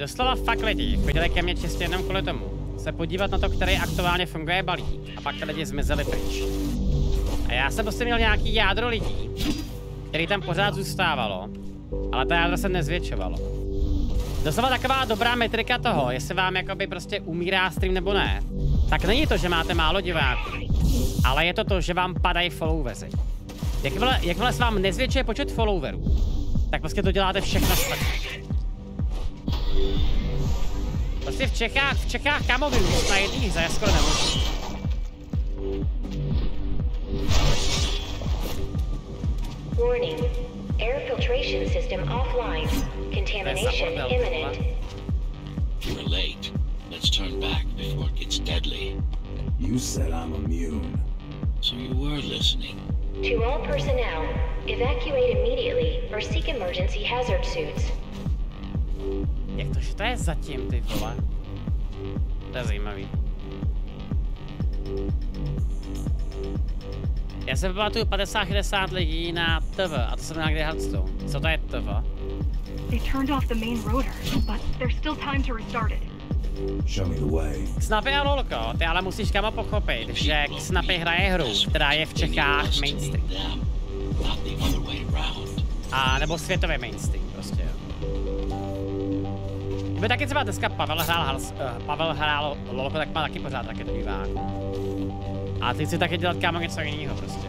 Doslova fakt lidi chodili ke mně čistě jenom kvůli tomu. Se podívat na to, který aktuálně funguje balík. A pak ty lidi zmizeli pryč. A já jsem prostě měl nějaký jádro lidí, který tam pořád zůstávalo, ale ta jádro se nezvětšovalo. Doslova taková dobrá metrika toho, jestli vám jakoby prostě umírá stream nebo ne, tak není to, že máte málo diváků, ale je to to, že vám padají followeři. Jakmile, jakmile se vám nezvětšuje počet followerů, tak prostě to děláte všechno špatně. Prostě v Čechách, v Čechách kámo vyrůst na jedný hře je skoro nemožný. Warning. Air filtration system offline. Contamination imminent. We're late. Let's turn back before it gets deadly. You said I'm immune. So you were listening. To all personnel, evacuate immediately or seek emergency hazard suits. Jak to, že to je zatím, ty vole? To je zajímavý. Já se pamatuju 50-60 lidí na TV, a to jsem na kde Hearthstone. Co to je TV? They turned off the main rotor, but there's still time to restart it. Show me the way. Snapy a lolko, ty ale musíš kamo pochopit, že Snapy hraje hru, která je v Čechách mainstream. A nebo světový mainstream prostě. Kdyby taky třeba dneska Pavel hrál, Hals, uh, Pavel hrál lolko, tak má taky pořád divák. A ty chci taky dělat kámo něco jiného prostě.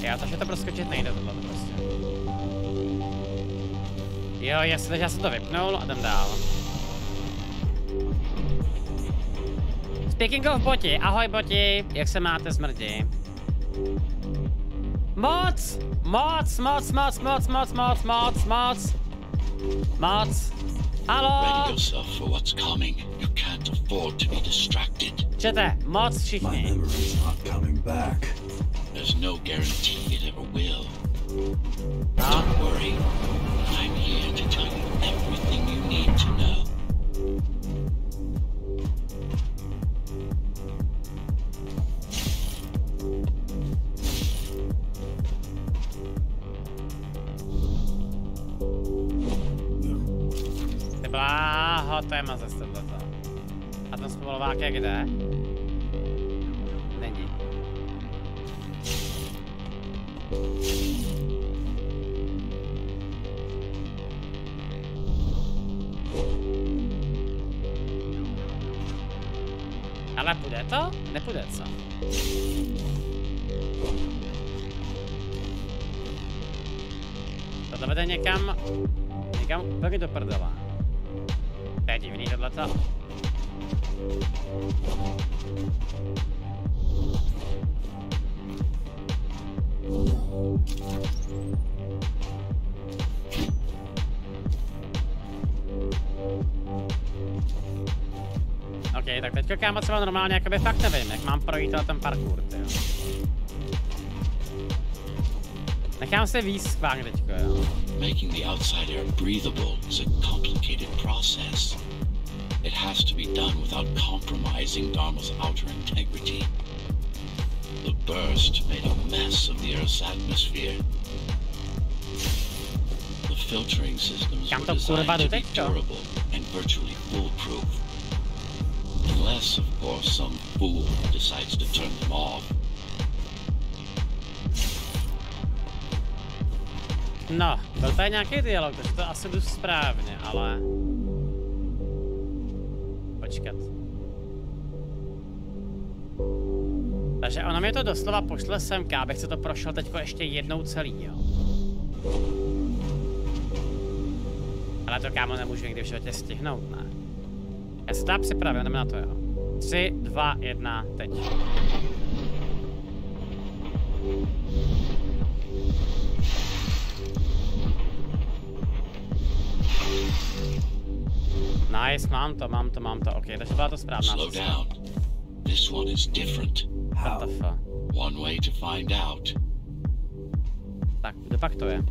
Já to, že to proskočit nejde tohle prostě. Jo, jasně, já jsem to vypnul a jdem dál. Speaking of boti, ahoj boti, jak se máte smrdi? Mods! Mods, mods, mods, mods, mods, mods, mods, mods. Mods. Hello! Ready yourself for what's coming. You can't afford to be distracted. Cheddar, mods she My memory's not coming back. There's no guarantee it ever will. Huh? Don't worry. I'm here to tell you everything you need to know. Bláho, to je mazec tohleto. A ten spolovák je kde? Není. Ale půjde to? Nepůjde, co? Tohle vede někam, někam úplně do prdela. To je divný tohleto. OK, tak teďka kámo třeba normálně jakoby fakt nevím, jak mám projít ten parkour, tyjo. Nechám se víc schválně teďko, jo. Making the outside air breathable is a complicated process. It has to be done without compromising Dharma's outer integrity. The burst made a mess of the Earth's atmosphere. The filtering systems were designed to be durable and virtually foolproof. Unless, of course, some fool decides to turn them off. No, byl tady nějaký dialog, takže to asi jdu správně, ale... Počkat. Takže ona mě to doslova pošle semka, abych se to prošel teďko ještě jednou celý, jo. Ale to kámo nemůžu nikdy v životě stihnout, ne? Já se tam připravím, jdeme na to, jo. Tři, dva, jedna, teď. Nice, mam to, mam to, mam to. Okay, to. Slow down. This one is different. How? One way to find out. Tak, de facto je.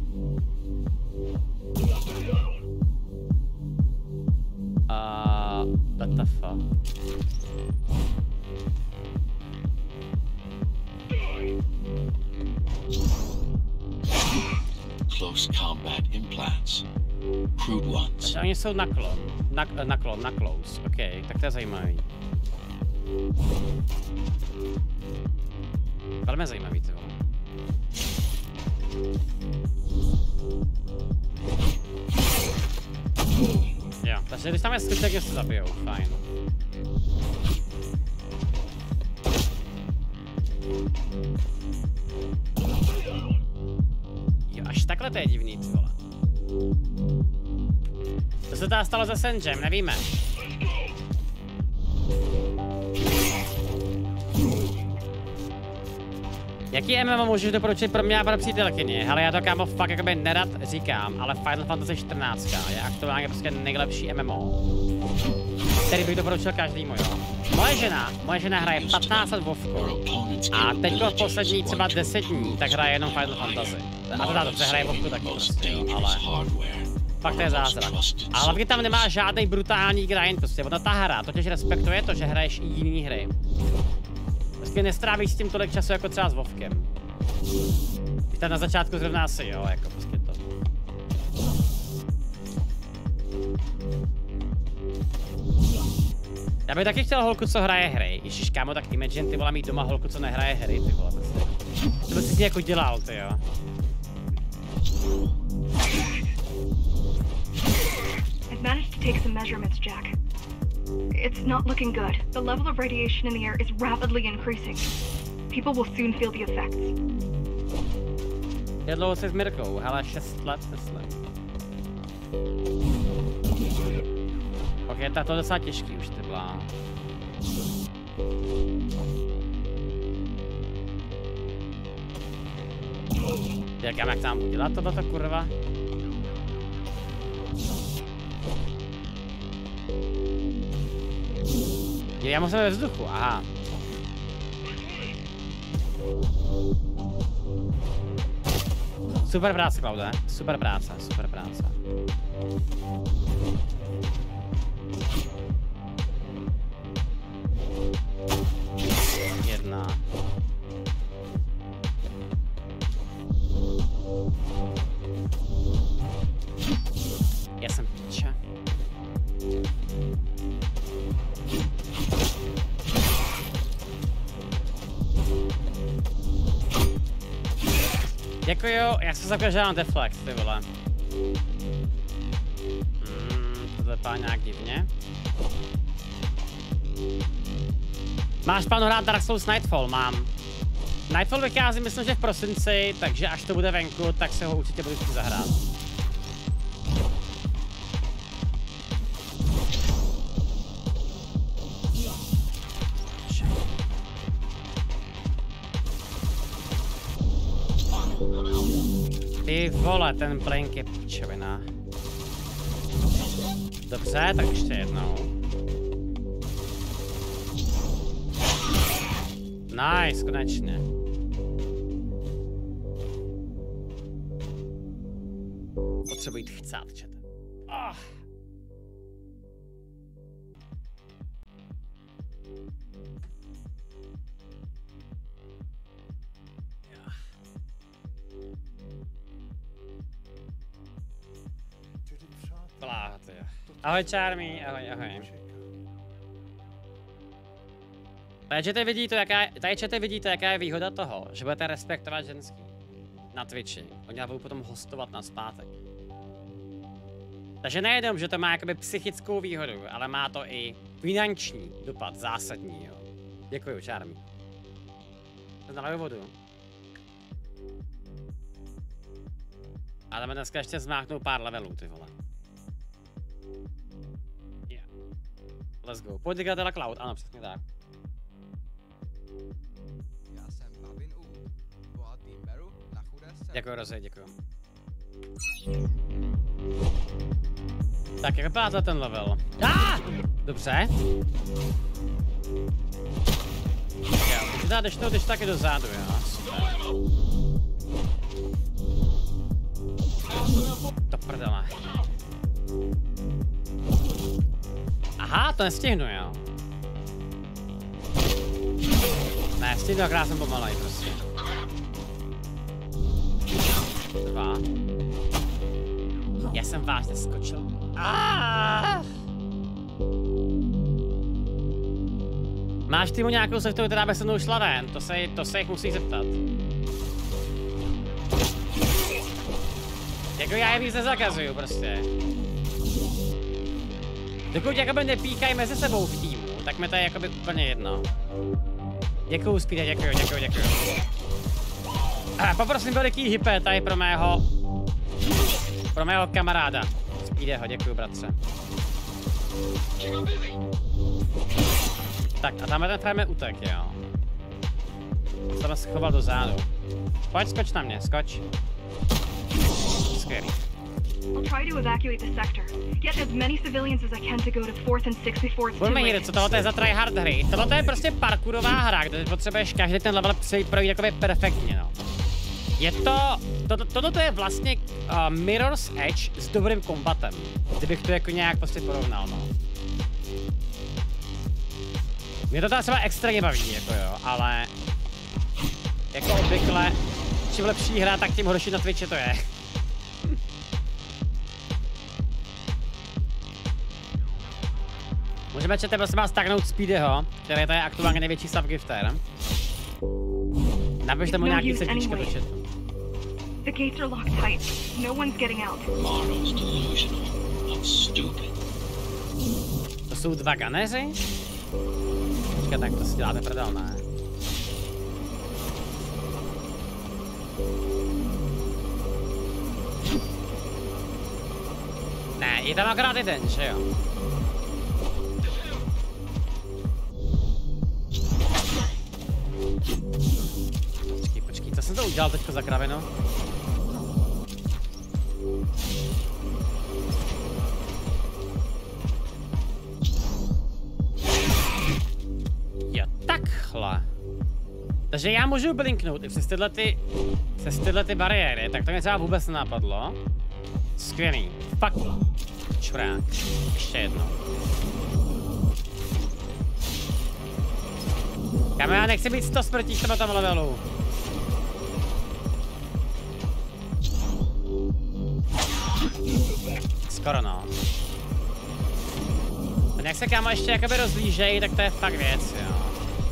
Uh, what the fuck? Close combat implants. Crude ones. Oni jsou naklon. Na, naklon, na close. OK, tak to je zajímavý. Velmi zajímavý, ty vole. Jo, takže když tam je skutek, že se zabijou, fajn. Jo, až takhle to je divný, ty vole. To se teda stalo se Sengem, nevíme. Jaký MMO můžeš doporučit pro mě a pro přítelkyni? Hele, já to kámo fakt jakoby nerad říkám, ale Final Fantasy 14 je aktuálně prostě nejlepší MMO. Který bych doporučil každému, jo. Moje žena, moje žena hraje 15 let Vovku. A teďko v poslední třeba want to 10 dní, tak hraje jenom Final Fantasy. A teda dobře hraje Vovku taky prostě, jo, ale fakt to je zázrak. A hlavně tam nemá žádný brutální grind, prostě ona ta hra totiž respektuje to, že hraješ i jiný hry. Prostě nestrávíš s tím tolik času jako třeba s Vovkem. Když tam na začátku zrovna asi jo, jako prostě to. Já bych taky chtěl holku, co hraje hry. Ježiš, kámo, tak imagine ty vole mít doma holku, co nehraje hry, ty vole, prostě. To by si ní jako dělal, ty jo. I've managed to take some measurements, Jack. It's not looking good. The level of radiation in the air is rapidly increasing. People will soon feel the effects. Jak dlouho jsi s Mirkou? Hele, 6 let, myslím. Ok, tak to docela těžký už, ty blá. Jak já jak tam udělat tohleto, kurva? Je, já musím ve vzduchu, aha. Super práce, Klaude. Super práce, super práce. Zapěl, že mám deflect, ty vole. Hmm, to vypadá nějak divně. Máš plánu hrát Dark Souls Nightfall? Mám. Nightfall vychází, myslím, že v prosinci, takže až to bude venku, tak se ho určitě budu chtít zahrát. Vole, ten plank je pičovina. Dobře, tak ještě jednou. Nice, konečně. Potřebuji jít chcát, čete. Ahoj Charmy, ahoj, ahoj. Tady čete vidíte, jaká, je- tady čete vidíte, jaká je výhoda toho, že budete respektovat ženský na Twitchi. Oni budou potom hostovat na zpátek. Takže nejenom, že to má jakoby psychickou výhodu, ale má to i finanční dopad, zásadní, jo. Děkuju, Charmy. To naliju vodu. A jdeme dneska ještě zmáknout pár levelů, ty vole. Let's go. Pojď dělat teda cloud, ano, přesně tak. Já jsem Babin U. Bohatý beru na chudé se. Děkuji, Rozi, děkuji. Tak, jak vypadá ten level? Ah! Dobře. Jo, teda jdeš to, jdeš taky dozadu, jo. Super. To prdele. Aha, to nestihnu, jo. Ne, stihnu, akorát jsem pomalej, prostě. Dva. jsem vážně skočil. Ah! Máš týmu nějakou seftu, která by se mnou šla ven? To se, to se jich musí zeptat. Jako já je víc nezakazuju prostě. Dokud jakoby nepíkají mezi sebou v týmu, tak mi to je jakoby úplně jedno. Děkuju, Speedy, děkuju, děkuju, děkuju. A poprosím veliký hype tady pro mého... Pro mého kamaráda. Speedyho, děkuju, bratře. Tak a tam ten frame utek, jo. Jsem se choval do zádu. Pojď, skoč na mě, skoč. Skvělý. I'll try to evacuate the sector. Get as many civilians as I can to go to 4th and 6th before it's too Budeme late. jít, co tohle je za tryhard hry. Tohle je prostě parkourová hra, kde potřebuješ každý ten level si projít jakoby perfektně, no. Je to, to, tohle to je vlastně uh, Mirror's Edge s dobrým kombatem. Kdybych to jako nějak prostě porovnal, no. Mě to teda třeba extrémně baví, jako jo, ale jako obvykle, čím lepší hra, tak tím horší na Twitchi to je. Můžeme čete prosím vás tagnout Speedyho, který to je aktuálně největší subgifter. Napište mu No nějaký srdíčko do chatu. The gates are locked tight. No one's getting out. Morrow's delusional, not stupid. To jsou dva ganeři? Počkat, tak to si děláte prdel, ne? Ne, je tam akorát jeden, že jo? Počkej, počkej, co jsem to udělal teďko za kravinu? Jo, takhle. Takže já můžu blinknout i přes tyhle ty, přes tyhle ty bariéry, tak to mě třeba vůbec nenapadlo. Skvělý. Fakt. Čurák. Ještě jednou. Kam já nechci být 100 smrtí v tomhle levelu. Skoro no. A jak se kámo ještě jakoby rozlížej, tak to je fakt věc, jo.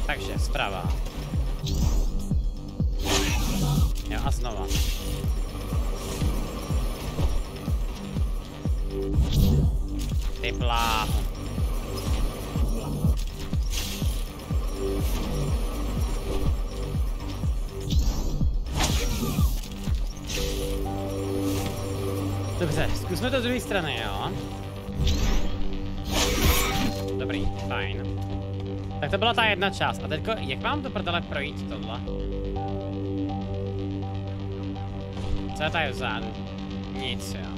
Takže, zprava. Jo, a znova. Ty bláho. Dobře, zkusme to z druhé strany, jo. Dobrý, fajn. Tak to byla ta jedna část. A teďko, jak mám to prdele projít tohle? Co je tady vzadu? Nic, jo.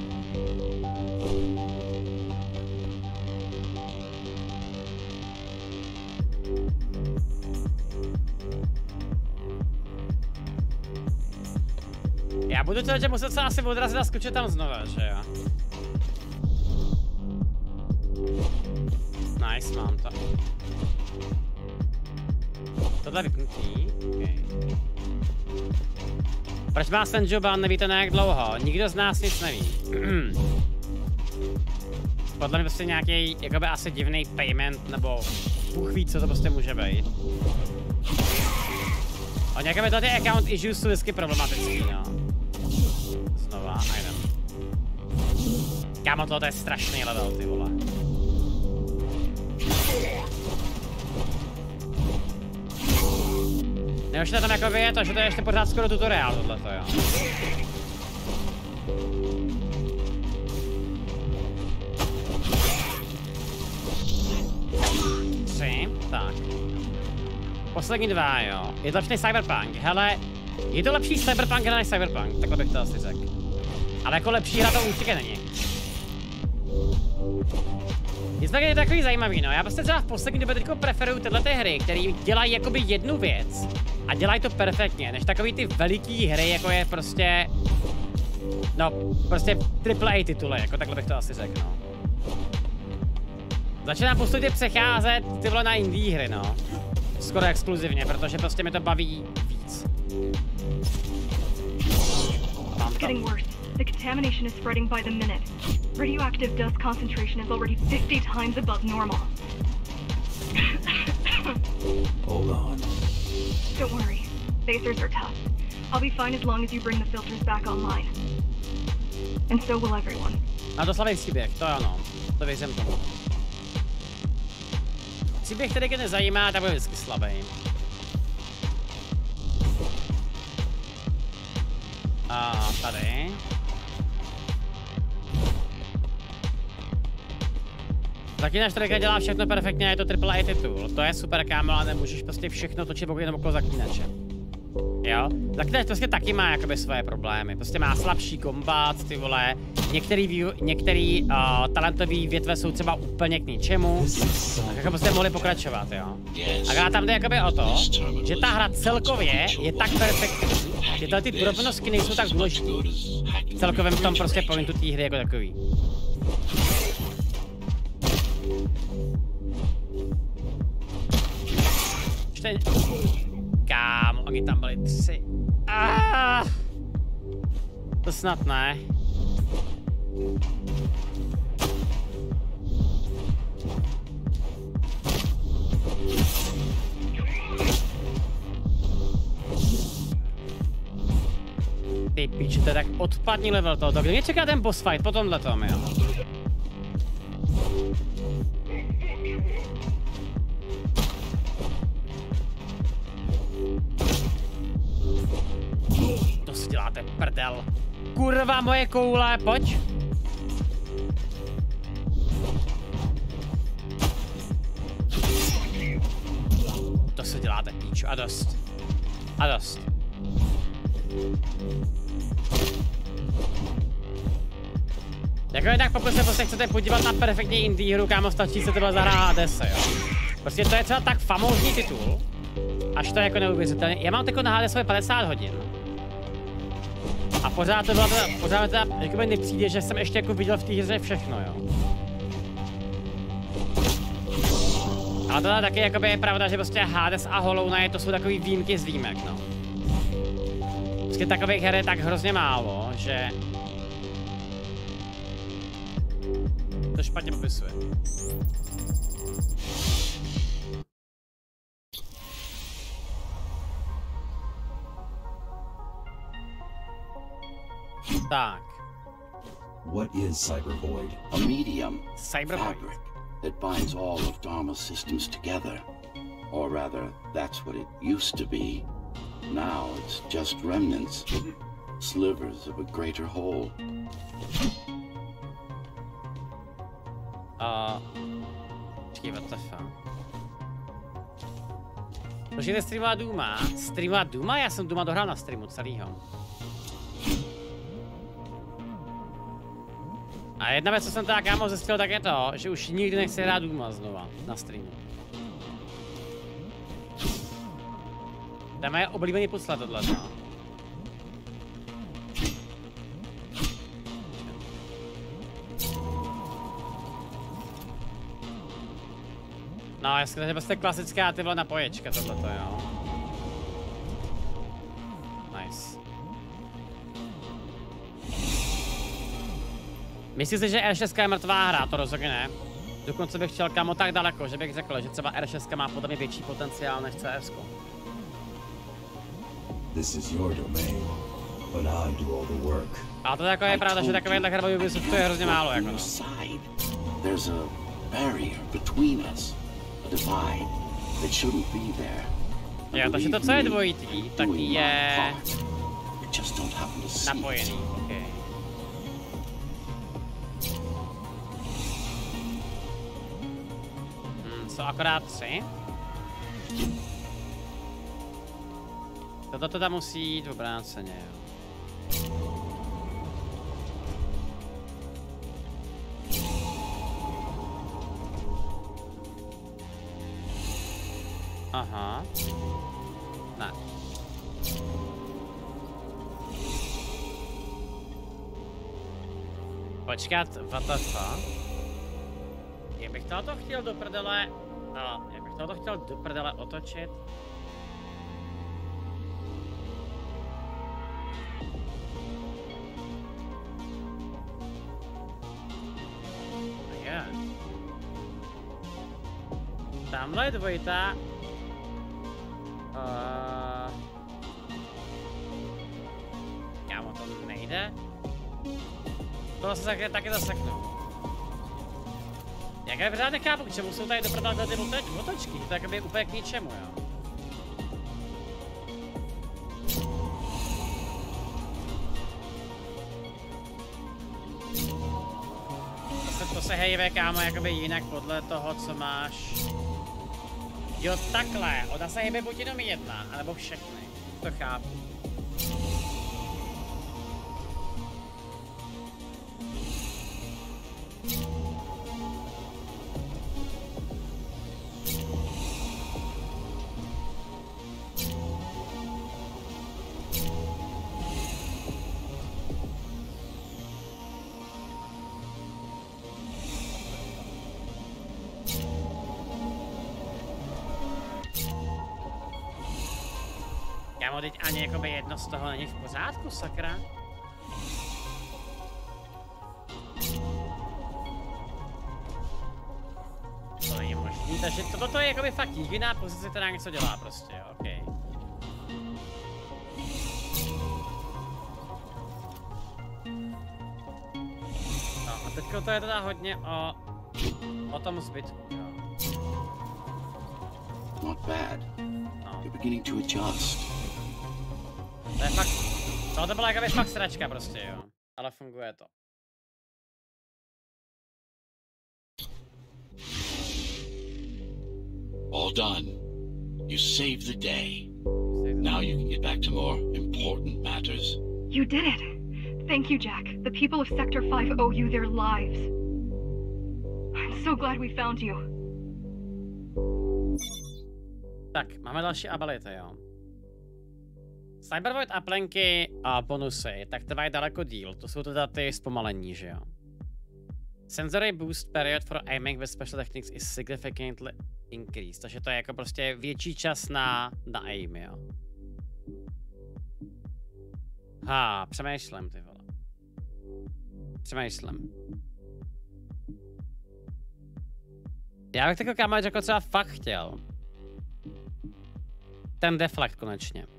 Já budu to, že muset se asi odrazit a skočit tam znova, že jo? Nice, mám to. Tohle je vypnutý. Okay. Proč má ten Joban, nevíte na jak dlouho? Nikdo z nás nic neví. Podle mě prostě nějaký, jakoby asi divný payment, nebo Bůh ví, co to prostě může být. A nějaké tady account issues jsou vždycky problematický, no. Znova, jdem. Kámo, tohle je strašný level, ty vole. Nejhorší tam jako je to, že to je ještě pořád skoro tutoriál tohleto, jo. Tak. Poslední dva, jo. Je to lepší než Cyberpunk, hele. Je to lepší Cyberpunk než Cyberpunk, takhle bych to asi řekl. Ale jako lepší hra to určitě není. Nicméně je to takový zajímavý, no. Já prostě třeba v poslední době teďko preferuju tyhle ty hry, které dělají jakoby jednu věc a dělají to perfektně, než takový ty veliký hry, jako je prostě... No, prostě AAA tituly, jako takhle bych to asi řekl, no. Začínám postupně přecházet ty vole na indie hry, no. Skoro exkluzivně, protože prostě mi to baví víc. Mám to. getting worse. The contamination is spreading by the minute. Radioactive dust concentration is already 50 times above normal. Hold on. Don't worry. Phasers are tough. I'll be fine as long as you bring the filters back online. And so will everyone. Má to slabý příběh, to ano. To věřím tomu. Příběh, který tě nezajímá, tak bude vždycky slabý. A tady. Taky náš trojka dělá všechno perfektně a je to AAA titul. To je super, kámo, ale nemůžeš prostě všechno točit jenom okolo zaklínače. Jo? Zaklínač prostě taky má jakoby svoje problémy. Prostě má slabší kombat, ty vole. Některý, některý uh, talentový větve jsou třeba úplně k ničemu. Tak jako prostě mohli pokračovat, jo. A já tam jde jakoby o to, že ta hra celkově je tak perfektní, že tyhle ty drobnosti nejsou tak důležité. V celkovém tom prostě pointu té hry jako takový. Ještě... Kámo, oni tam byli tři. Ah! To snad ne. Ty piči, to je tak odpadní level tohoto. Kdo mě čeká ten boss fight po tomhle tom, jo? To si děláte prdel. Kurva moje koule, pojď. To si děláte píču a dost. A dost. Jako je tak, pokud se prostě chcete podívat na perfektní indie hru, kámo, stačí se třeba zahrát Hades, jo. Prostě to je třeba tak famózní titul, až to je jako neuvěřitelné. Já mám jako na Hadesově 50 hodin. A pořád to bylo teda, pořád teda jako mi nepřijde, že jsem ještě jako viděl v té hře všechno, jo. Ale teda taky jakoby je pravda, že prostě Hades a Hollow Knight to jsou takový výjimky z výjimek, no. Prostě takových her je tak hrozně málo, že... To špatně popisuje. Tak, What is Cyber Void? A medium Cyberpunk. fabric that binds all of Dharma's systems together. Or rather, that's what it used to be. Now it's just remnants, slivers of a greater whole. Uh, a... Počkej, what the fuck. Můžete streamovat Duma? Streamovat Duma? Já jsem Duma dohrál na streamu celýho. A jedna věc, co jsem teda kámo zjistil, tak je to, že už nikdy nechci hrát Duma znova na streamu. To je moje oblíbený pucle tohle, no. No, jasně, takže prostě klasická ty vole napoječka tohleto, jo. Myslíš si, že R6 je mrtvá hra? To rozhodně ne. Dokonce bych chtěl kamo tak daleko, že bych řekl, že třeba R6 má podle mě větší potenciál než CS. -ko. This is your domain, but I do all the work. Ale to jako je pravda, že takovýhle her v Ubisoftu je hrozně málo, jako no. There's a barrier between us, a divide that shouldn't be there. Jo, takže to, co je dvojitý, tak je part. You Jsou akorát tři. Toto to tam musí jít obráceně, jo. Aha. Ne. Počkat, what the fuck? Jak bych tohoto chtěl do prdele... No, A jak bych to chtěl do prdele otočit, Tamhle je dvojita. Uh... Já mu to nejde. To se taky zaseknu. Jak já pořád nechápu, k čemu jsou tady doprava ty otoč- otočky, to je úplně k ničemu, jo. To se, to se hejve, kámo, jakoby jinak podle toho, co máš. Jo, takhle, ona se hejbe buď jenom jedna, anebo všechny. To chápu. Z toho není v pořádku, sakra. To není možný, takže toto je jakoby fakt jediná pozice, která něco dělá prostě, okej. No a teďko to je teda hodně o, o tom zbytku, jo. Not bad. No. You're beginning to adjust. To je fakt, tohle byla jakoby fakt sračka prostě, jo. Ale funguje to. All done. You saved the day. Now you can get back to more important matters. You did it! Thank you, Jack. The people of Sector 5 owe you their lives. I'm so glad we found you. Tak, máme další ability, jo. Cybervoid a plenky a bonusy, tak trvají daleko díl. To jsou teda ty zpomalení, že jo. Sensory boost period for aiming with special techniques is significantly increased. Takže to je jako prostě větší čas na, na aim, jo. Ha, přemýšlím, ty vole. Přemýšlím. Já bych takový kámo jako třeba fakt chtěl. Ten deflekt konečně.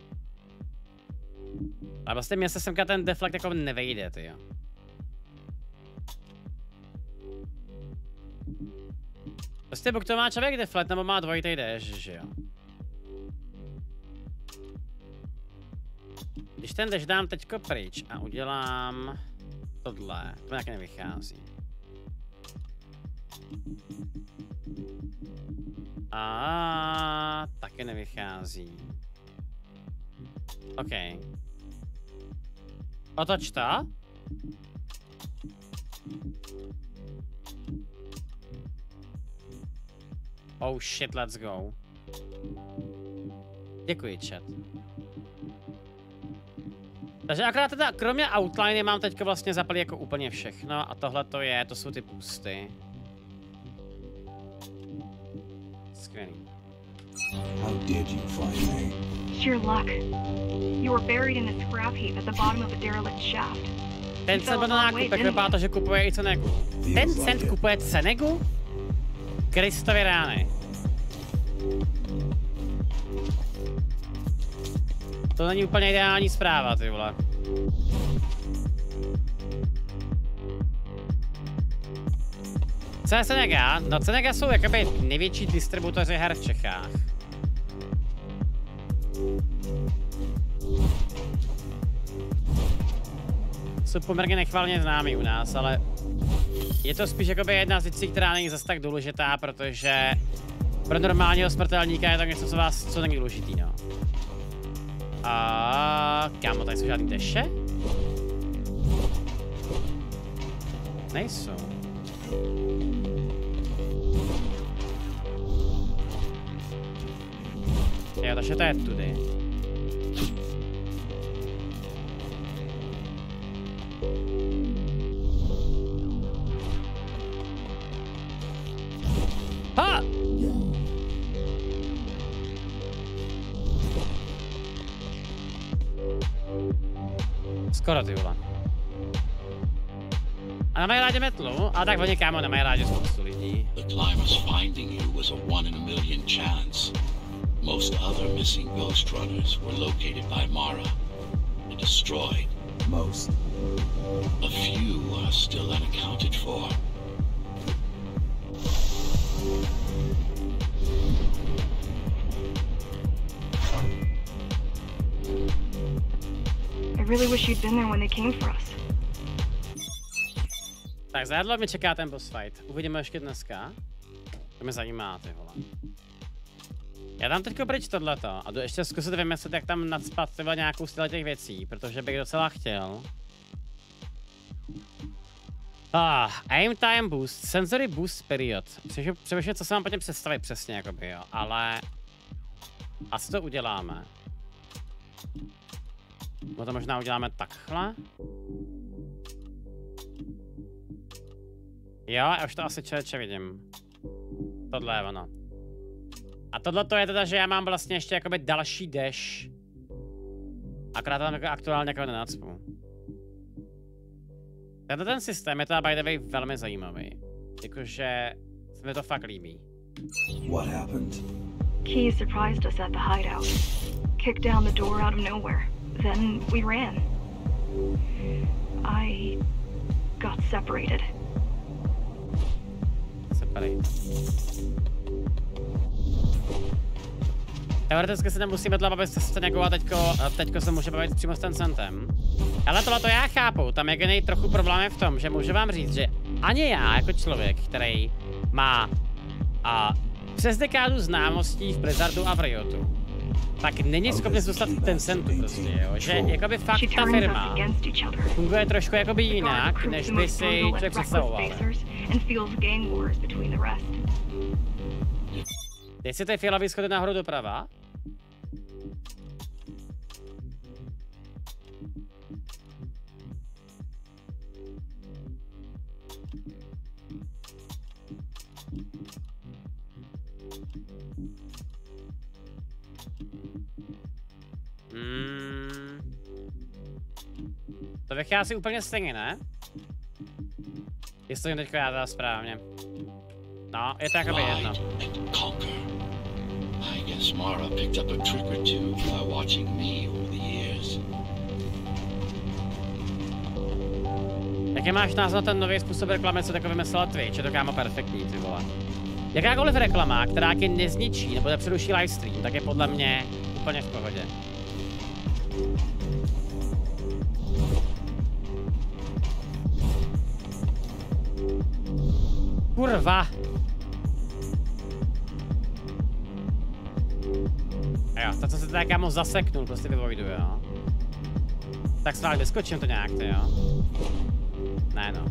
A vlastně mě se semka ten deflekt jako nevejde, ty jo. Prostě buď to má člověk deflekt, nebo má dvojitý dash, že jo. Když ten dash dám teďko pryč a udělám tohle, to nějak nevychází. A taky nevychází. OK. Otoč to. Oh shit, let's go. Děkuji, chat. Takže akorát teda, kromě outliny mám teďka vlastně zapalý jako úplně všechno a tohle to je, to jsou ty boosty. Skvělý. How did you find me? Sheer luck. You were buried in a scrap heap at the bottom of a derelict shaft. Ten cent byl na nákupek, vypadá to, že kupuje i Cenegu. Ten cent kupuje Cenegu? Kristově rány. To není úplně ideální zpráva, ty vole. Co je Cenega? No Cenega jsou jakoby největší distributoři her v Čechách. Jsou poměrně nechvalně známý u nás, ale je to spíš jakoby jedna z věcí, která není zase tak důležitá, protože pro normálního smrtelníka je to něco, co vás, co není důležitý, no. A kámo, tady jsou žádný deše? Nejsou. Jo, takže to je tudy. Skoro ty vole. A nemají rádi metlu? A tak oni kámo nemají rádi spoustu lidí. The climbers finding you was a one in a million chance. Most other missing ghost runners were located by Mara and destroyed. Most. A few are still unaccounted for. Really wish you'd been there when they came for us. Tak za jídlo mi čeká ten boss fight. Uvidíme ještě dneska. To mě zajímá, ty vole. Já dám teďko pryč tohleto a jdu ještě zkusit vymyslet, jak tam nadspat třeba nějakou z těch věcí, protože bych docela chtěl. Ah, aim time boost, sensory boost period. Přemýšlím, co se mám potom představit přesně, jakoby, jo, ale... Asi to uděláme. No to možná uděláme takhle. Jo, já už to asi čeče vidím. Tohle je ono. A tohle to je teda, že já mám vlastně ještě jakoby další dash. Akorát tam jako aktuálně jako nenacpu. Tenhle ten systém je teda by the way velmi zajímavý. Jakože se mi to fakt líbí. What happened? Key surprised us at the hideout. Kicked down the door out of nowhere. Then we ran. I got separated. Separate. Teoreticky se nemusíme tla bavit se Stenego a teďko, teďko se může bavit přímo s Tencentem. Ale tohle to já chápu, tam jediný trochu problém je v tom, že můžu vám říct, že ani já jako člověk, který má a přes dekádu známostí v Blizzardu a v Riotu, tak není schopný zůstat Tencentu prostě, jo? Že jakoby fakt ta us firma funguje trošku jakoby jinak, než by si člověk představoval. Jestli ty fialový schody nahoru doprava? Hmm. To vychází úplně stejně, ne? Jestli to teďka já teda správně. No, je to jakoby jedno. I guess Mara picked up a trick or two by watching me over the years. Jaký máš názor na ten nový způsob reklamy, co tako vymyslela Twitch? Je to kámo perfektní, ty vole. Jakákoliv reklama, která tě nezničí nebo nepřeruší livestream, tak je podle mě úplně v pohodě. Kurva! Jo, to co se teda kámo zaseknul, prostě vyvojdu, jo. Tak svál, vyskočím to nějak, ty jo. Ne no.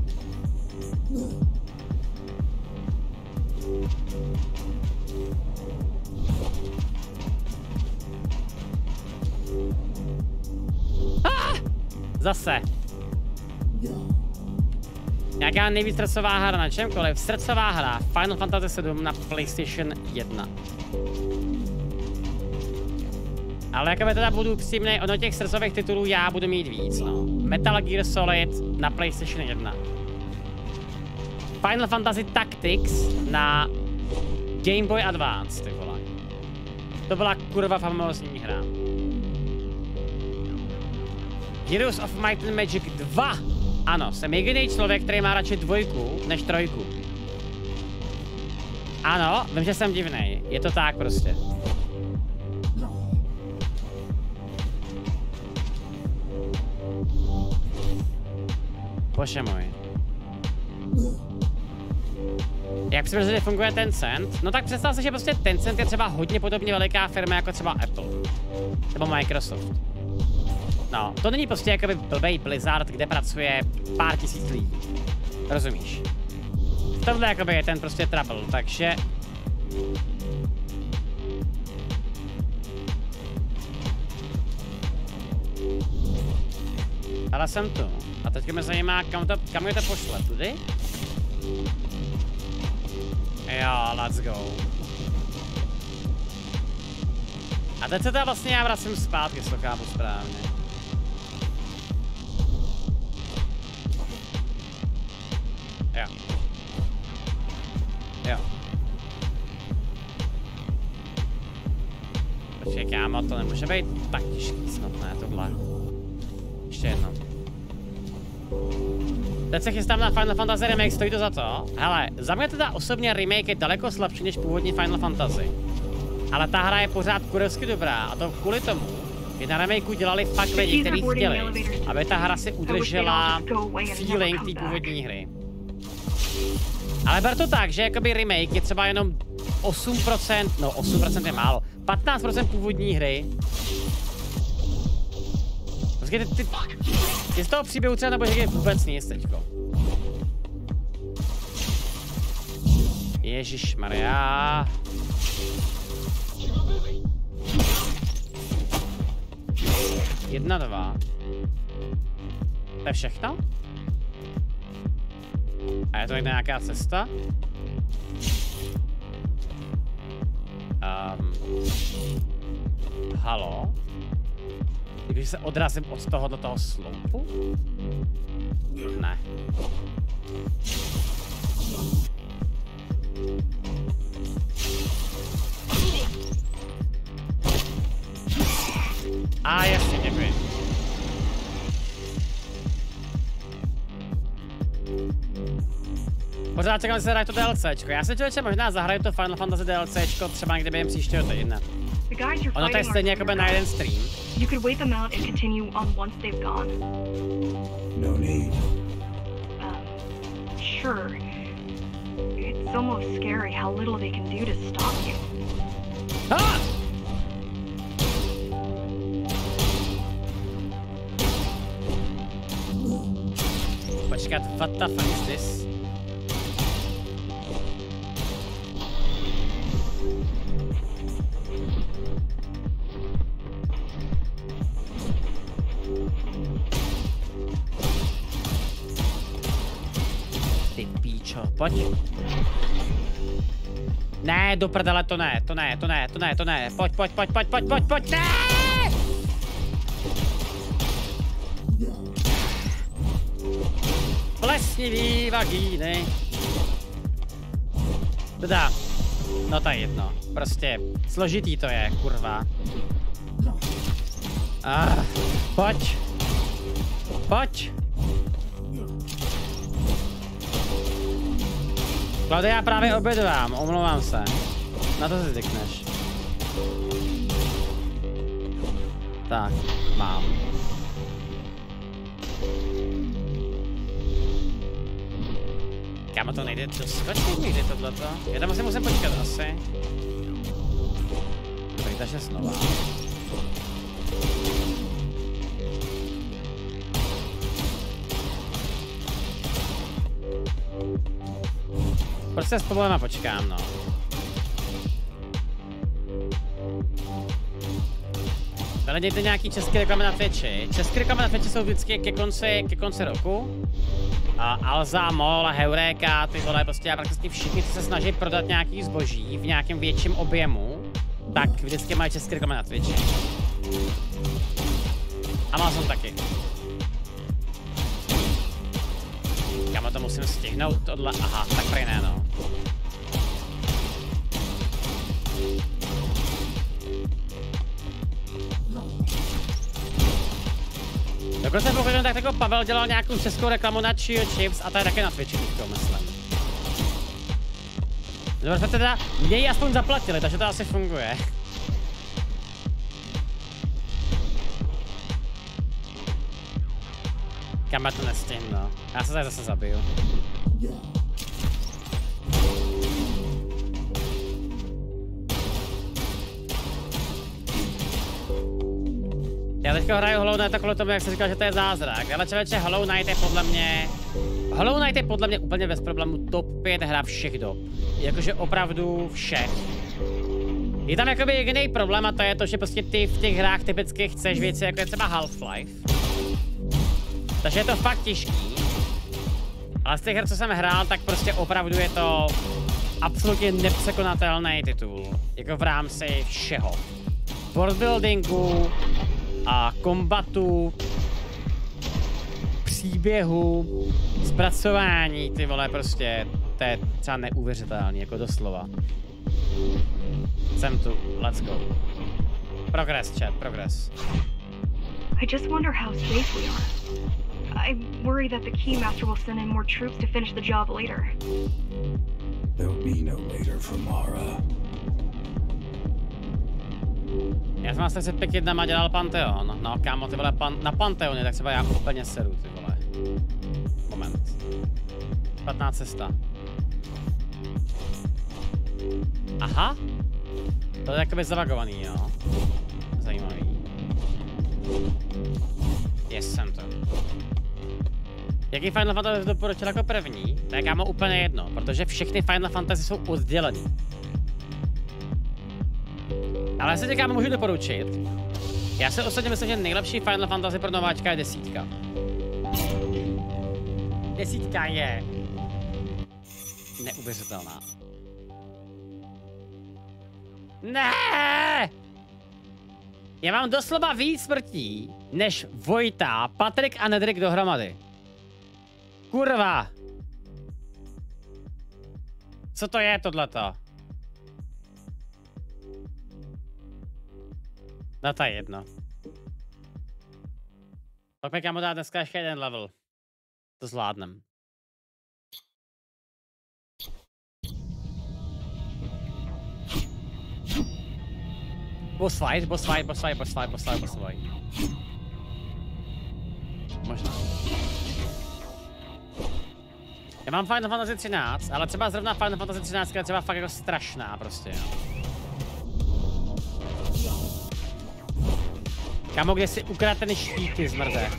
Ah! Zase. Nějaká nejvíc stresová hra na čemkoliv. Stresová hra Final Fantasy 7 na PlayStation 1. Ale jakoby teda budu přímnej, ono těch stresových titulů já budu mít víc, no. Metal Gear Solid na PlayStation 1. Final Fantasy Tactics na Game Boy Advance, ty vole. To byla kurva famózní hra. Heroes of Might and Magic 2. Ano, jsem jediný člověk, který má radši dvojku než trojku. Ano, vím, že jsem divný. Je to tak prostě. Bože můj. Jak si že funguje Tencent? No tak představ si, že prostě Tencent je třeba hodně podobně veliká firma jako třeba Apple. Nebo Microsoft. No, to není prostě jakoby blbej Blizzard, kde pracuje pár tisíc lidí. Rozumíš? V tomhle jakoby je ten prostě trouble, takže... Ale jsem tu. A teďka mě zajímá, kam, to, kam je to pošle, tudy? Jo, let's go. A teď se teda vlastně já vracím zpátky, jestli to chápu správně. Jo. Jo. Počkej, kámo, to nemůže být tak těžký snad, ne, tohle. Ještě jedno. Teď se chystám na Final Fantasy Remake, stojí to za to? Hele, za mě teda osobně remake je daleko slabší než původní Final Fantasy. Ale ta hra je pořád kurevsky dobrá a to kvůli tomu, že na remakeu dělali fakt lidi, kteří chtěli, aby ta hra si udržela feeling té původní hry. Ale ber to tak, že jakoby remake je třeba jenom 8%, no 8% je málo, 15% původní hry. Prostě ty, ty, ty z toho příběhu třeba nebo že vůbec nic teďko. Ježíš Maria. Jedna, dva. To je všechno? A je to někde nějaká cesta? Um, halo? Když se odrazím od toho do toho sloupu? Ne. A jasně, děkuji. Pořád čekám, že se hraje to DLCčko. Já si člověče možná zahraju to Final Fantasy DLCčko třeba někdy během příštího týdne. Ono to je stejně jako by na jeden stream. You could wait them out and continue on once they've gone. No need. Um, sure. It's almost scary how little they can do to stop you. Ah! Počkat, what the fuck is this? Pojď. Ne, do prdele, to ne, to ne, to ne, to ne, to ne. Pojď, pojď, pojď, pojď, pojď, pojď, pojď, ne! Plesnivý vagíny. Teda, no to je jedno. Prostě, složitý to je, kurva. Ah, pojď. Pojď. Klaudia, já právě obědovám, omlouvám se. Na to si zvykneš. Tak, mám. Kámo, to nejde doskočit někdy tohleto? Já tam asi musím počkat asi. Tak takže znova. Prostě s problema počkám, no. Hledejte nějaký český reklamy na Twitchi. České reklamy na Twitchi jsou vždycky ke konci, ke konci roku. A Alza, Mol, Heureka, ty vole, prostě a prakticky všichni, co se snaží prodat nějaký zboží v nějakém větším objemu, tak vždycky mají české reklamy na Twitchi. Amazon taky. Kam to musím stihnout tohle? Aha, tak prej ne, no. Dokonce pokud vím, tak jako Pavel dělal nějakou českou reklamu na Chio Chips a to je také na Twitchi, teďko, myslím. Dobře, teda mě ji aspoň zaplatili, takže to asi funguje. Kam já to nestihnu, no. Já se tady zase zabiju. Já teďka hraju Hollow Knight kvůli tomu, jak jsi říkal, že to je zázrak. Ale člověče, Hollow Knight je podle mě... Hollow Knight je podle mě úplně bez problémů top 5 hra všech dob. Jakože opravdu všech. Je tam jakoby jediný problém a to je to, že prostě ty v těch hrách typicky chceš věci, jako je třeba Half-Life. Takže je to fakt těžký. Ale z těch her, co jsem hrál, tak prostě opravdu je to absolutně nepřekonatelný titul. Jako v rámci všeho. Worldbuildingu, a kombatu, příběhu, zpracování, ty vole, prostě, to je třeba neuvěřitelný, jako doslova. Jsem tu, let's go. Progress, chat, progress. I just wonder how safe we are. I worry that the Keymaster will send in more troops to finish the job later. There'll be no later for Mara. Já jsem asi před pěti dnama dělal Panteon. No kámo, ty vole, pan, na Panteoně, tak třeba já úplně seru, ty vole. Moment. Špatná cesta. Aha. To je jakoby zavagovaný, jo. Zajímavý. Yes, jsem to. Jaký Final Fantasy doporučil jako první? To je kámo úplně jedno, protože všechny Final Fantasy jsou oddělený. Ale já se kámo můžu doporučit. Já si osobně myslím, že nejlepší Final Fantasy pro nováčka je desítka. Desítka je neuvěřitelná. Ne! Já mám doslova víc smrtí, než Vojta, Patrik a Nedrik dohromady. Kurva! Co to je tohleto? No to je jedno. Pak mi kámo dát dneska ještě jeden level. To zvládnem. Boss fight, boss fight, boss fight, boss fight, boss fight, boss fight. Možná. Já mám Final Fantasy 13, ale třeba zrovna Final Fantasy 13 je třeba fakt jako strašná prostě, jo. Kamo, kde si ukradl ten štíty zmrde.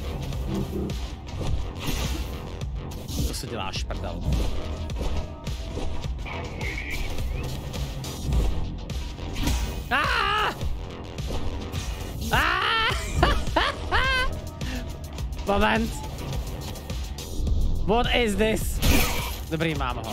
To se děláš, prdel. Ah! Ah! Moment. What is this? Dobrý, mám ho.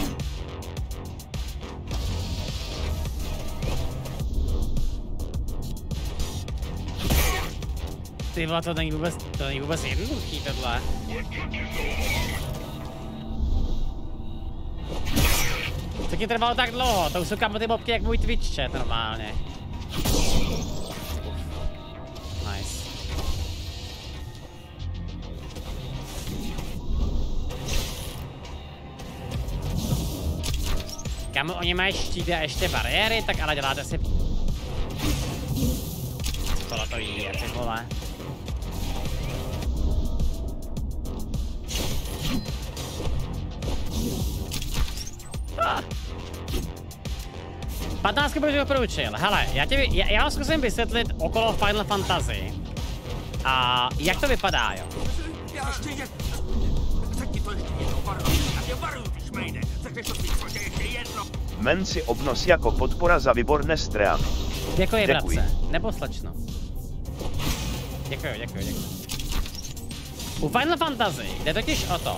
Ty vole, to není vůbec, to není vůbec jednoduchý tohle. Co ti trvalo tak dlouho? To už jsou kamo ty bobky jak můj Twitch chat normálně. Kamo, oni mají štíty a ještě bariéry, tak ale děláte si... Tohle to jí, ty vole. Ah. 15 bych doporučil. Hele, já, tě, já, já vám zkusím vysvětlit okolo Final Fantasy. A jak to vypadá, jo? Já ještě je... Řekni to ještě jednou, Barno. Já tě varuju, když mejde. Řekneš to svým že ještě jedno. Men si obnos jako podpora za výborné streamy. Děkuji, Děkuji. bratře. Nebo slečno. Děkuji, děkuji, děkuji. U Final Fantasy jde totiž o to,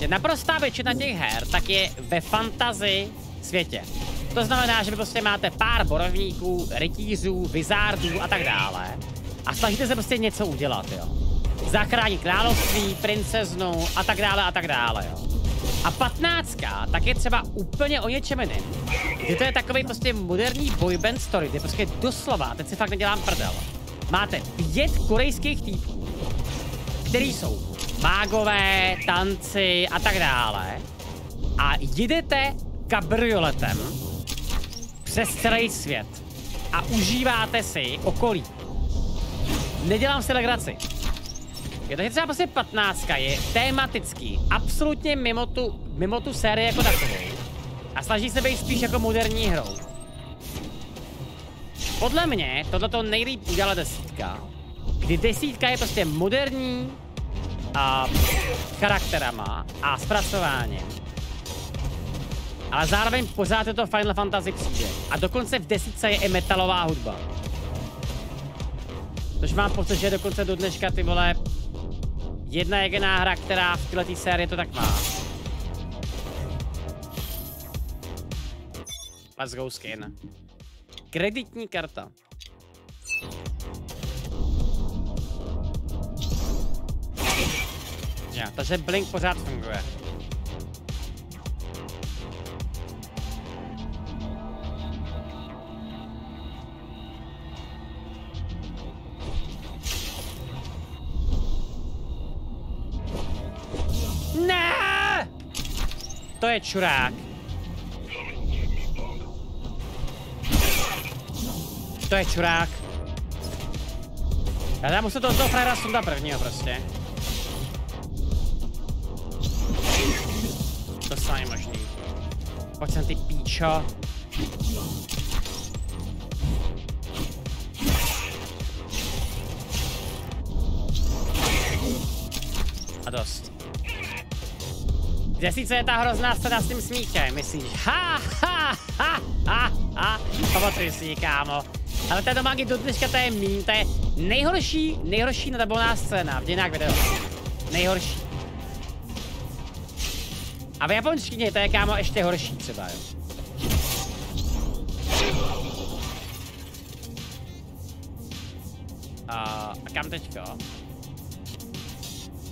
že naprostá většina těch her tak je ve fantasy světě. To znamená, že vy prostě máte pár borovníků, rytířů, vizardů a tak dále. A snažíte se prostě něco udělat, jo. Zachránit království, princeznu a tak dále a tak dále, jo. A patnáctka tak je třeba úplně o něčem jiném. Kdy to je takový prostě moderní boyband story, kde prostě doslova, teď si fakt nedělám prdel, máte pět korejských týpů, který jsou mágové, tanci a tak dále. A jedete kabrioletem přes celý svět a užíváte si okolí. Nedělám si legraci. Je to třeba prostě 15 je tematický, absolutně mimo tu, mimo tu sérii jako takovou. A snaží se být spíš jako moderní hrou. Podle mě tohleto nejlíp udělala desítka, kdy desítka je prostě moderní a charakterama a zpracováním. Ale zároveň pořád je to Final Fantasy příběh. A dokonce v desítce je i metalová hudba. Což mám pocit, že dokonce do dneška ty vole jedna jediná hra, která v této sérii to tak má. Let's go skin. Kreditní karta. Jo, takže Blink pořád funguje. To je čurák. To je čurák. Já tam musím to toho frajera sundat prvního prostě. To samé možný. Pojď sem ty píčo. A dost. Kde sice je ta hrozná scéna s tím smíchem, myslíš? Ha, ha, ha, ha, ha. Pamatuj si kámo. Ale ten domáky do dneška to je mím, to je nejhorší, nejhorší nadabolná scéna v dějinách video. Nejhorší. A v japonštině to je kámo ještě horší třeba, jo. A kam teďko?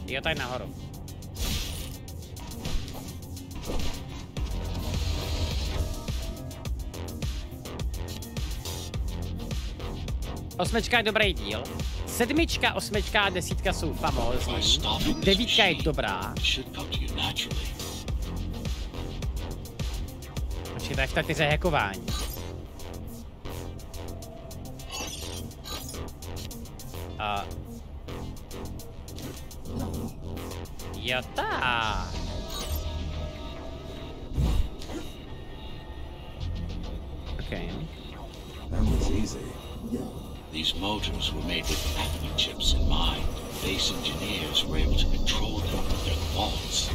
Jo, tady nahoru. Osmička je dobrý díl. Sedmička, osmička a desítka jsou famózní. Devítka je dobrá. Počkej, to je v taktice hackování. A... Jo tak. These motors were made with acme chips in mind. Base engineers were able to control them with their thoughts.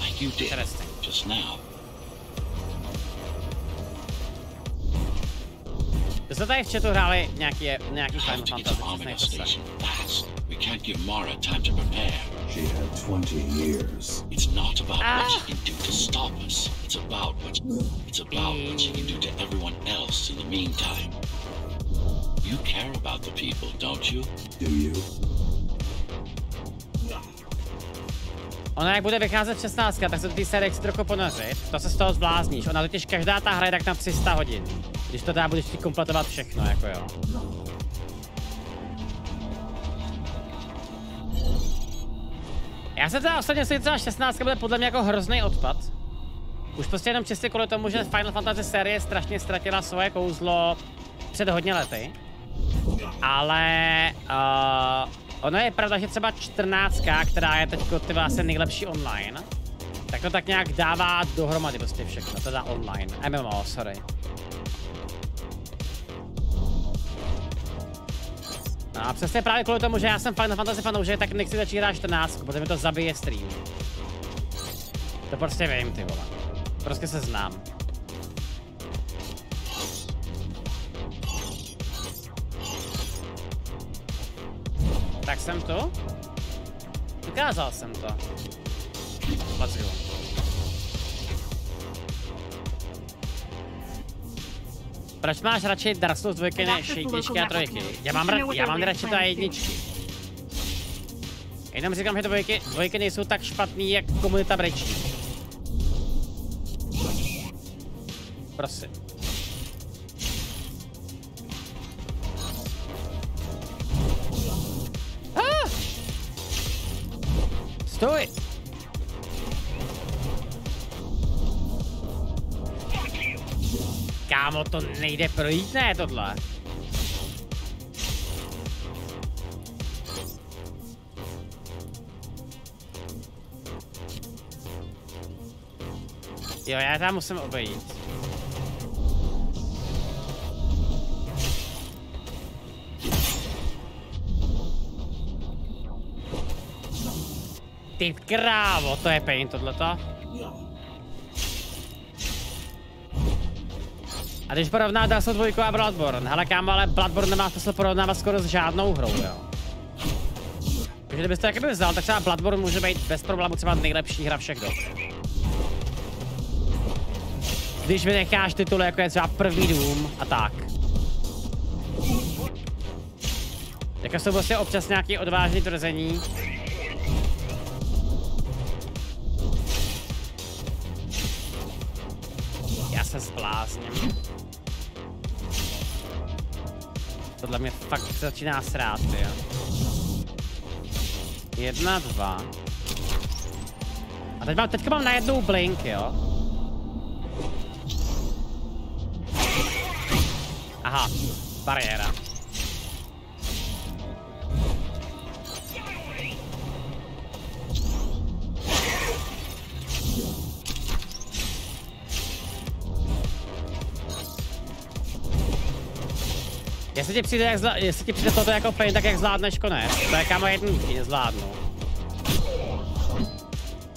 Like you did just now. Vy jste tady v chatu hráli nějaký, nějaký Final Have to get to Fantasy, Omega přiznejte se. Station fast. We can't give Mara time to prepare. She had 20 years. It's not about Ah. what she can do to stop us. It's about what it's about what she can do to everyone else in the meantime. You care about the people, don't you? Do you? Ona jak bude vycházet 16, tak se do té série chci trochu ponořit, to se z toho zblázníš. Ona totiž každá ta hra je tak na 300 hodin. Když to teda budeš chtít kompletovat všechno, jako jo. Já se teda ostatně si třeba 16 bude podle mě jako hrozný odpad. Už prostě jenom čistě kvůli tomu, že Final Fantasy série strašně ztratila svoje kouzlo před hodně lety. Ale uh, ono je pravda, že třeba 14, která je teď ty vlastně nejlepší online, tak to tak nějak dává dohromady prostě všechno, teda online, MMO, sorry. No a přesně právě kvůli tomu, že já jsem Final Fantasy fanoušek, tak nechci začít hrát 14, protože mi to zabije stream. To prostě vím, ty vole. Prostě se znám. Tak jsem tu? Ukázal jsem to. Let's go. Proč máš radši Dark Souls 2 než jedničky a trojky? Já mám, ra- já mám radši ta jedničky. Jenom říkám, že dvojky, dvojky nejsou tak špatný, jak komunita brečí. Prosím. Stoj! Kámo, to nejde projít, ne, tohle. Jo, já tam musím obejít. Ty krávo, to je pain tohleto. A když porovná Dark Souls 2 a Bloodborne, hele kámo, ale Bloodborne nemá smysl porovnávat skoro s žádnou hrou, jo. Takže kdybyste to jakoby vzal, tak třeba Bloodborne může být bez problémů třeba nejlepší hra všech dob. Když vynecháš tituly, jako je třeba první Doom a tak. Jako jsou prostě občas nějaký odvážný tvrzení. Zblázním. Tohle mě fakt začíná srát, jo. Jedna, dva. A teď mám, teďka mám najednou blink, jo. Aha, bariéra. Jestli ti přijde, jak zla, jestli ti přijde toto jako pain, tak jak zvládneš konec? To je kámo jedničky, nezvládnu.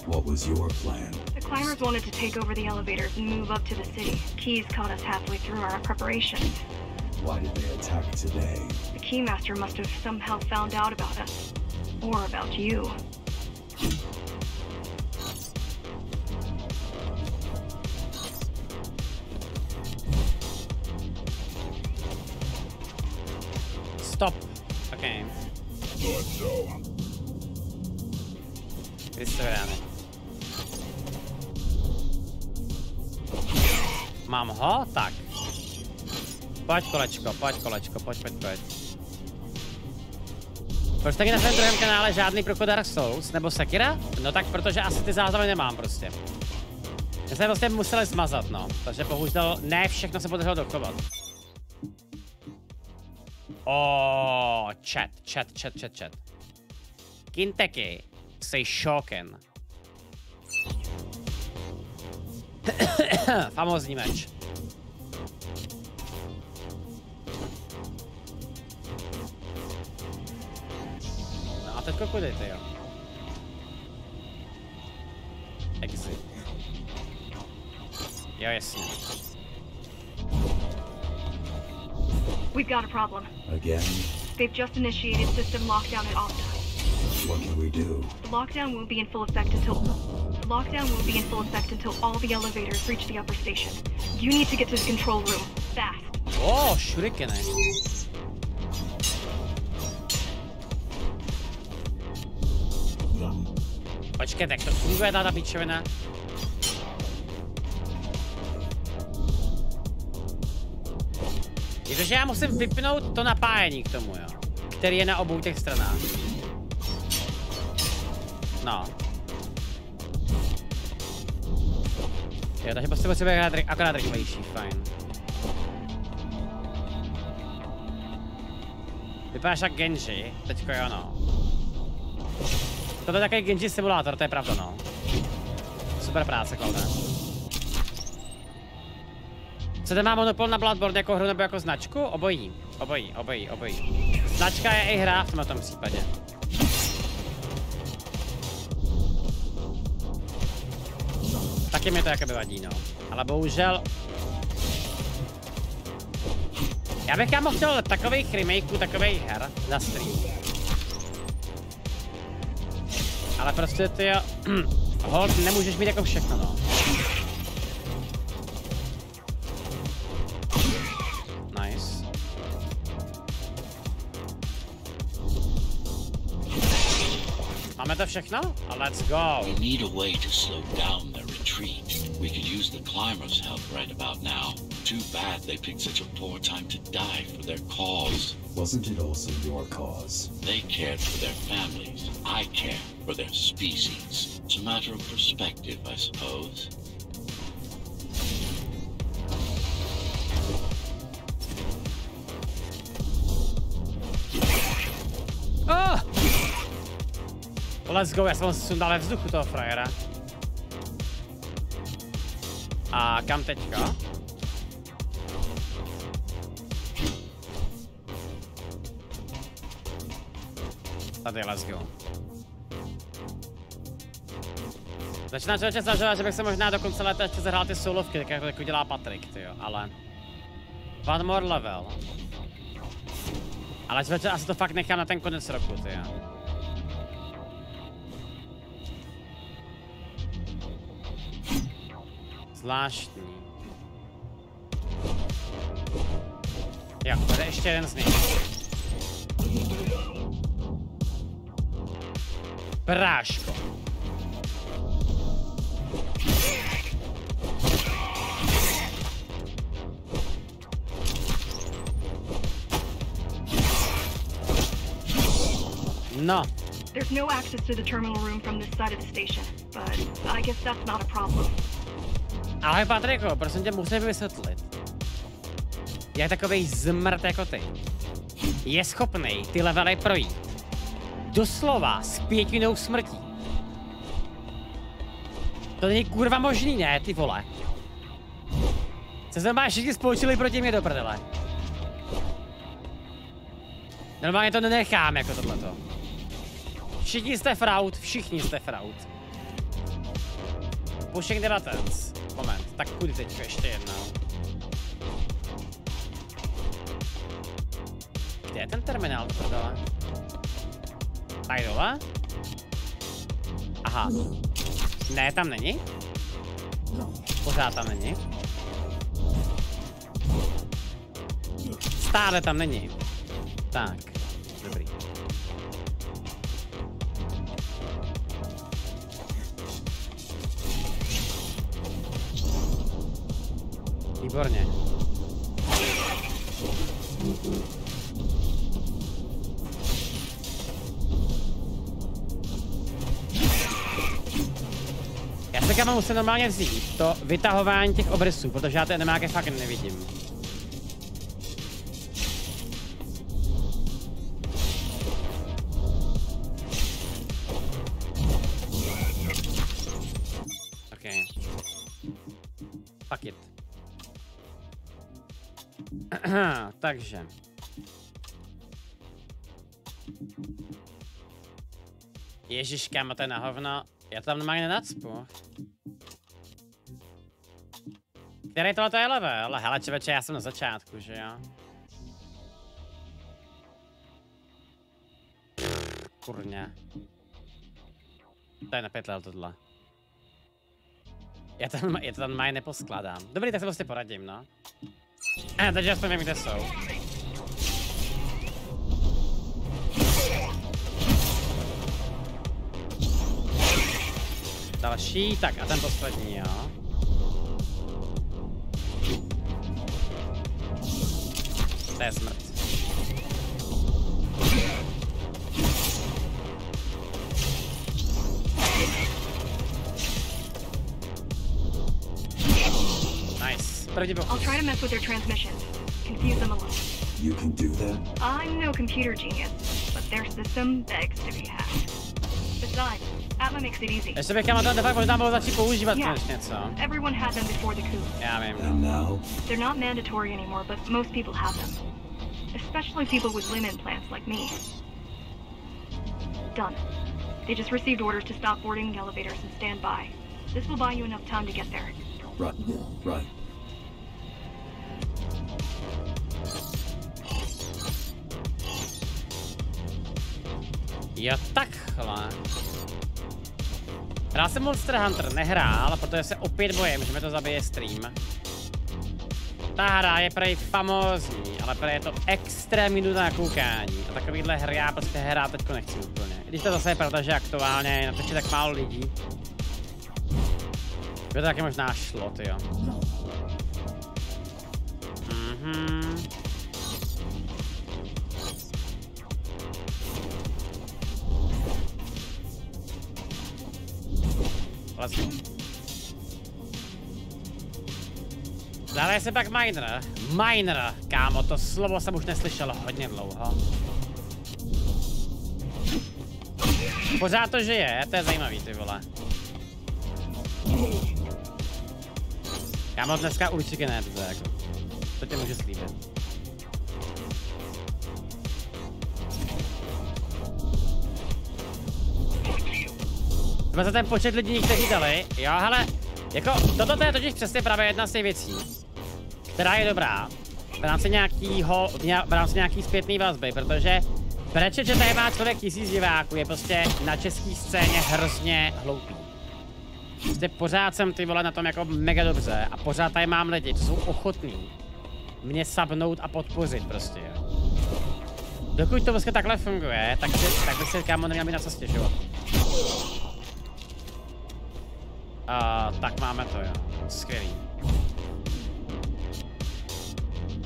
What was your plan? The climbers wanted to take over the elevators and move up to the city. Keys caught us halfway through our preparations. Why did they attack today? The Keymaster must have somehow found out about us. Or about you. Grande. Mám ho? Tak. Pojď kolečko, pojď kolečko, pojď, pojď, pojď. Proč taky na svém druhém kanále žádný pro Dark Souls nebo Sekira? No tak protože asi ty záznamy nemám prostě. Já jsem vlastně museli smazat, no. Takže bohužel ne všechno se podařilo dochovat. O, chat, chat, chat, chat, chat. Kinteki say shoken. Famózní meč. No a teďko kudy ty jo? Exit. Jo, jasně. We've got a problem. Again? They've just initiated system lockdown at Opta. What can we do? The lockdown won't be in full effect until the lockdown won't be in full effect until all the elevators reach the upper station. You need to get to the control room fast. O, šurikene. Počkej, tak to funguje ta pičovina? Je to, že já musím vypnout to napájení k tomu, jo? Který je na obou těch stranách. No. Jo, takže prostě potřebuje ry- akorát rychlejší, fajn. Vypadáš jak Genji, teďko jo no. Tohle je takový Genji simulátor, to je pravda no. Super práce, Klaude. Ten má monopol na Bloodborne jako hru nebo jako značku? Obojí, obojí, obojí, obojí. Značka je i hra v tomto případě. Taky mi to jakoby vadí, no. Ale bohužel... Já bych kámo chtěl takových remakeů, takových her na stream. Ale prostě ty jo... Hold, nemůžeš mít jako všechno, no. Všechno? Let's go. We need a way to slow down their retreat. We could use the climbers' help right about now. Too bad they picked such a poor time to die for their cause. Wasn't it also your cause? They cared for their families. I care for their species. It's a matter of perspective, I suppose. Let's go, já jsem sundal ve vzduchu toho frajera. A kam teďka? Tady, let's go. Začíná člověče zvažovat, že bych se možná do konce léta ještě zahrál ty solovky, tak jako, jako dělá Patrik, ty jo, ale... One more level. Ale člověče, asi to fakt nechám na ten konec roku, ty jo. Zvláštní. Jo, tady ještě jeden z nich. Práško. No. There's no access to the terminal room from this side of the station, but I guess that's not a problem. Ale Patriku, prosím tě, musím vysvětlit. Jak takový zmrt jako ty je schopný ty levely projít. Doslova s pětinou smrtí. To není kurva možný, ne, ty vole. Co se máš všichni spolčili proti mě do prdele. Normálně to nenechám jako tohleto. Všichni jste fraud, všichni jste fraud. Pushing the buttons. Moment, tak kudy teď ještě jednou. Kde je ten terminál do prdele? Tady dole? Aha. Ne, tam není? Pořád tam není. Stále tam není. Tak, Výborně. Já se kam musím normálně vzít to vytahování těch obrysů, protože já ten nemáke fakt nevidím. Takže. Ježíš, kámo, to je na hovno. Já to tam normálně nenacpu. Který tohle je level? Hele, čověče, já jsem na začátku, že jo? Kurňa. To je napětlel tohle. Já tam, já to tam mají neposkládám. Dobrý, tak se prostě poradím, no. A, takže aspoň vím, kde jsou. Další, tak a ten poslední, jo. To je smrt. Nice. I'll try to mess with their transmissions. Confuse them a little. You can do that? I'm no computer genius, but their system begs to be hacked. Besides, Atma makes it easy. Ještě bych chtěl na to fakt možná mohl začít používat Yeah. konečně, co? Everyone had them before the coup. Já vím. And now? They're not mandatory anymore, but most people have them. Especially people with limb implants like me. Done. They just received orders to stop boarding the elevators and stand by. This will buy you enough time to get there. Right. Right. Jo, takhle. Já jsem Monster Hunter nehrál, protože se opět bojím, že mi to zabije stream. Ta hra je prej famózní, ale prej je to extrémní nudná na koukání. A takovýhle hry já prostě hrát teďko nechci úplně. Když to zase je pravda, že aktuálně je na Twitchi tak málo lidí. By to taky možná šlo, jo. Mhm. Vlastně. Dále se pak Miner. Miner, kámo, to slovo jsem už neslyšel hodně dlouho. Pořád to žije, to je zajímavý, ty vole. Kámo, dneska určitě ne, to jako. To tě můžu slíbit. Třeba za ten počet lidí, kteří dali, jo, hele, jako, toto je totiž přesně právě jedna z těch věcí, která je dobrá v rámci nějakýho, v rámci nějaký zpětný vazby, protože Preče, že tady má člověk tisíc diváků, je prostě na české scéně hrozně hloupý. Prostě pořád jsem ty vole na tom jako mega dobře a pořád tady mám lidi, co jsou ochotní mě sabnout a podpořit prostě. Dokud to prostě takhle funguje, tak, si, tak bych si kámo neměl být na co stěžovat. A tak máme to, jo. Skvělý.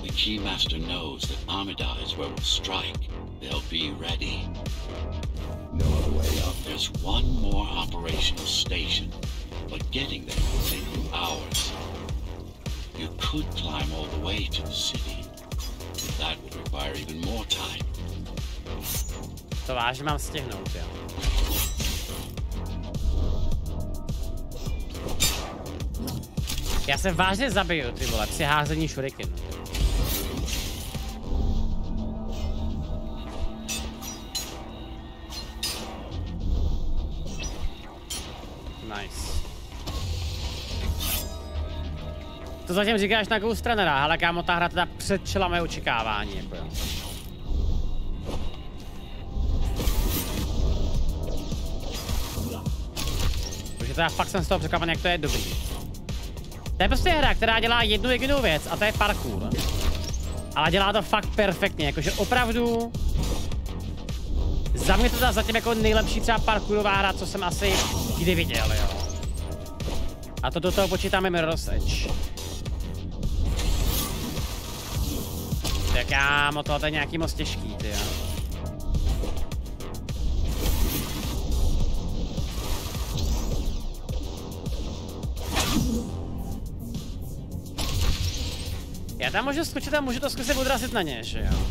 The G-Master knows that Amida is where we'll strike. They'll be ready. No other way up. There's one more operational station, but getting there will take you hours. You could climb all the way to the city, but that would require even more time. To vážně mám stihnout, jo. Já se vážně zabiju, ty vole, při házení šurikinu. Nice. To zatím říkáš na Ghost Runnera, ale kámo, ta hra teda předčila moje očekávání, jako jo. Takže teda fakt jsem z toho překvapený, jak to je dobrý. To je prostě hra, která dělá jednu jedinou věc a to je parkour. Ale dělá to fakt perfektně, jakože opravdu... Za mě to zatím jako nejlepší třeba parkourová hra, co jsem asi kdy viděl, jo. A to do toho počítáme Mirror's Edge. Tak kámo, tohle je nějaký moc těžký, ty jo. Já tam můžu skočit a můžu to zkusit odrazit na ně, že jo?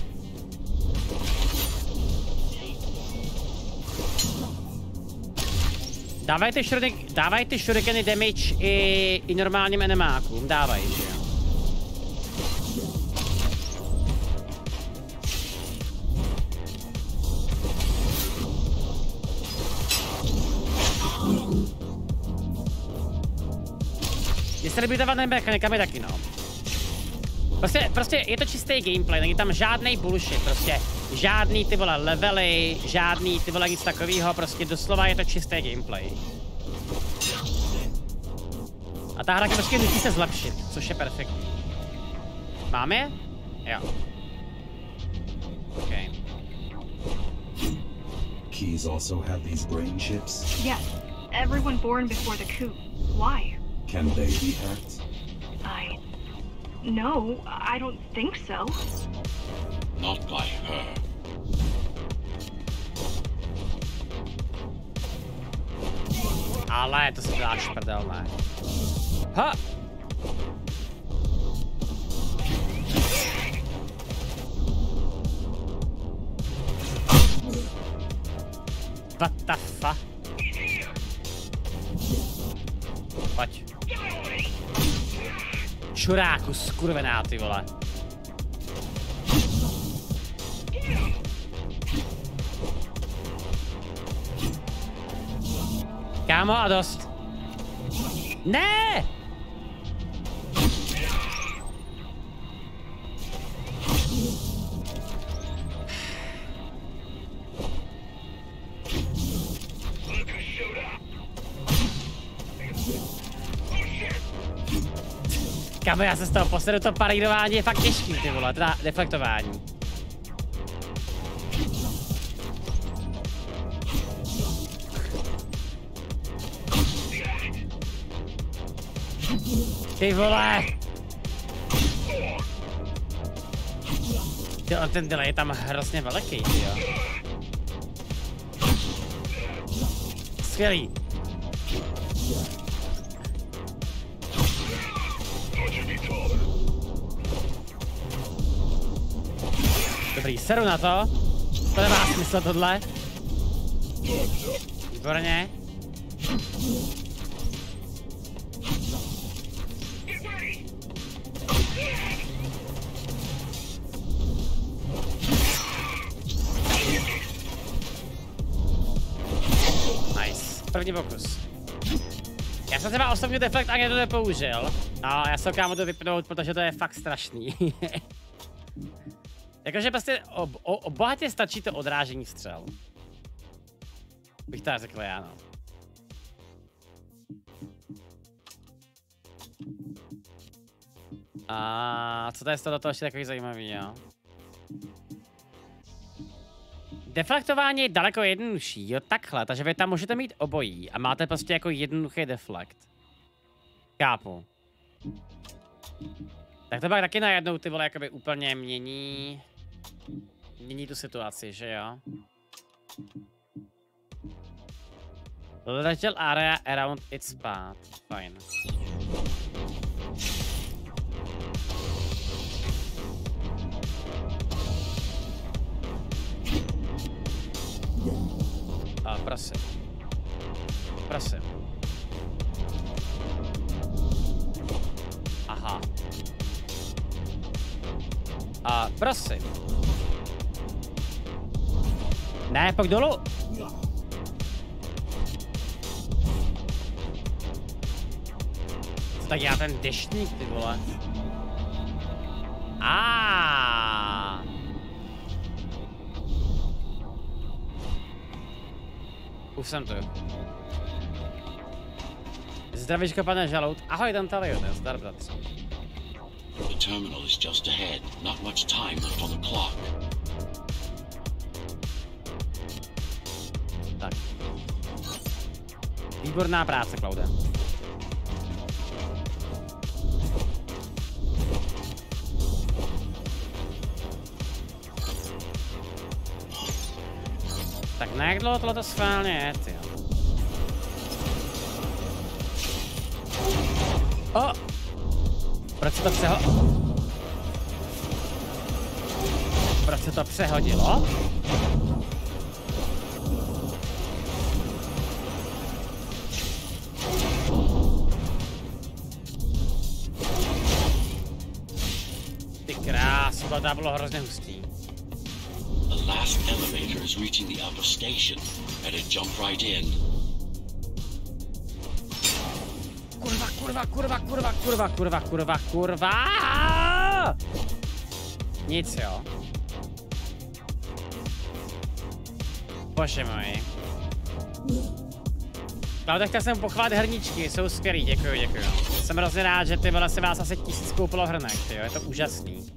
Dávaj ty, šurik, dávaj ty shurikeny damage i, i normálním enemákům, dávaj, že jo? Líbí ta vadné mechanika, taky no. Prostě, prostě je to čistý gameplay, není tam žádný bullshit, prostě žádný ty vole levely, žádný ty vole nic takového, prostě doslova je to čistý gameplay. A ta hra prostě musí se zlepšit, což je perfektní. Máme je? Jo. Okay. Keys also have these brain chips. Yes, everyone born before the coup. Why? Can they be hacked? I. No, I don't think so. Not by her. Ale to se dáš prdel, ne. Ha! What the fuck? Čuráku, skurvená ty vole. Kámo a dost. Ne! Kámo, já se z toho posledu, to parírování je fakt těžký, ty vole, teda deflektování. Ty vole! Ty, ten delay je tam hrozně veliký, ty jo. Skvělý. Seru na to. To nemá smysl tohle. Výborně. Nice. První pokus. Já jsem třeba osobně deflekt ani to nepoužil. A já se ho kámo to vypnout, protože to je fakt strašný. Jakože prostě o, o, o bohatě stačí to odrážení střel. Bych tak řekl já, no. A co to je z toho ještě takový zajímavý, jo? Deflektování je daleko jednodušší, jo takhle, takže vy tam můžete mít obojí a máte prostě jako jednoduchý deflekt. Kápu. Tak to pak taky najednou ty vole jakoby úplně mění... Mění tu situaci, že jo? Ležel area around its path. Fajn. A prosím. Prosím. Aha. A prosím. Ne, pojď dolů. Co tak já ten deštník, ty vole. A. Už jsem tu. Zdravíčko, pane žalout. Ahoj, tam Talio, zdar, bratře. The terminal is just ahead. Not much time left on the clock. Tak. Výborná práce, Klaude. Tak na jak dlouho tohle to schválně je, ty O! Proč se to přeho... Proč se to přehodilo? Ty krásu, to bylo hrozně hustý. The last elevator is reaching the upper station. Better jump right in. Kurva, kurva, kurva, kurva, kurva, kurva. Nic jo. Bože můj. Klaude, chtěl jsem pochválit hrničky, jsou skvělý, děkuji, děkuji. Jsem hrozně rád, že ty vole se vás asi tisíc koupilo hrnek, jo, je to úžasný.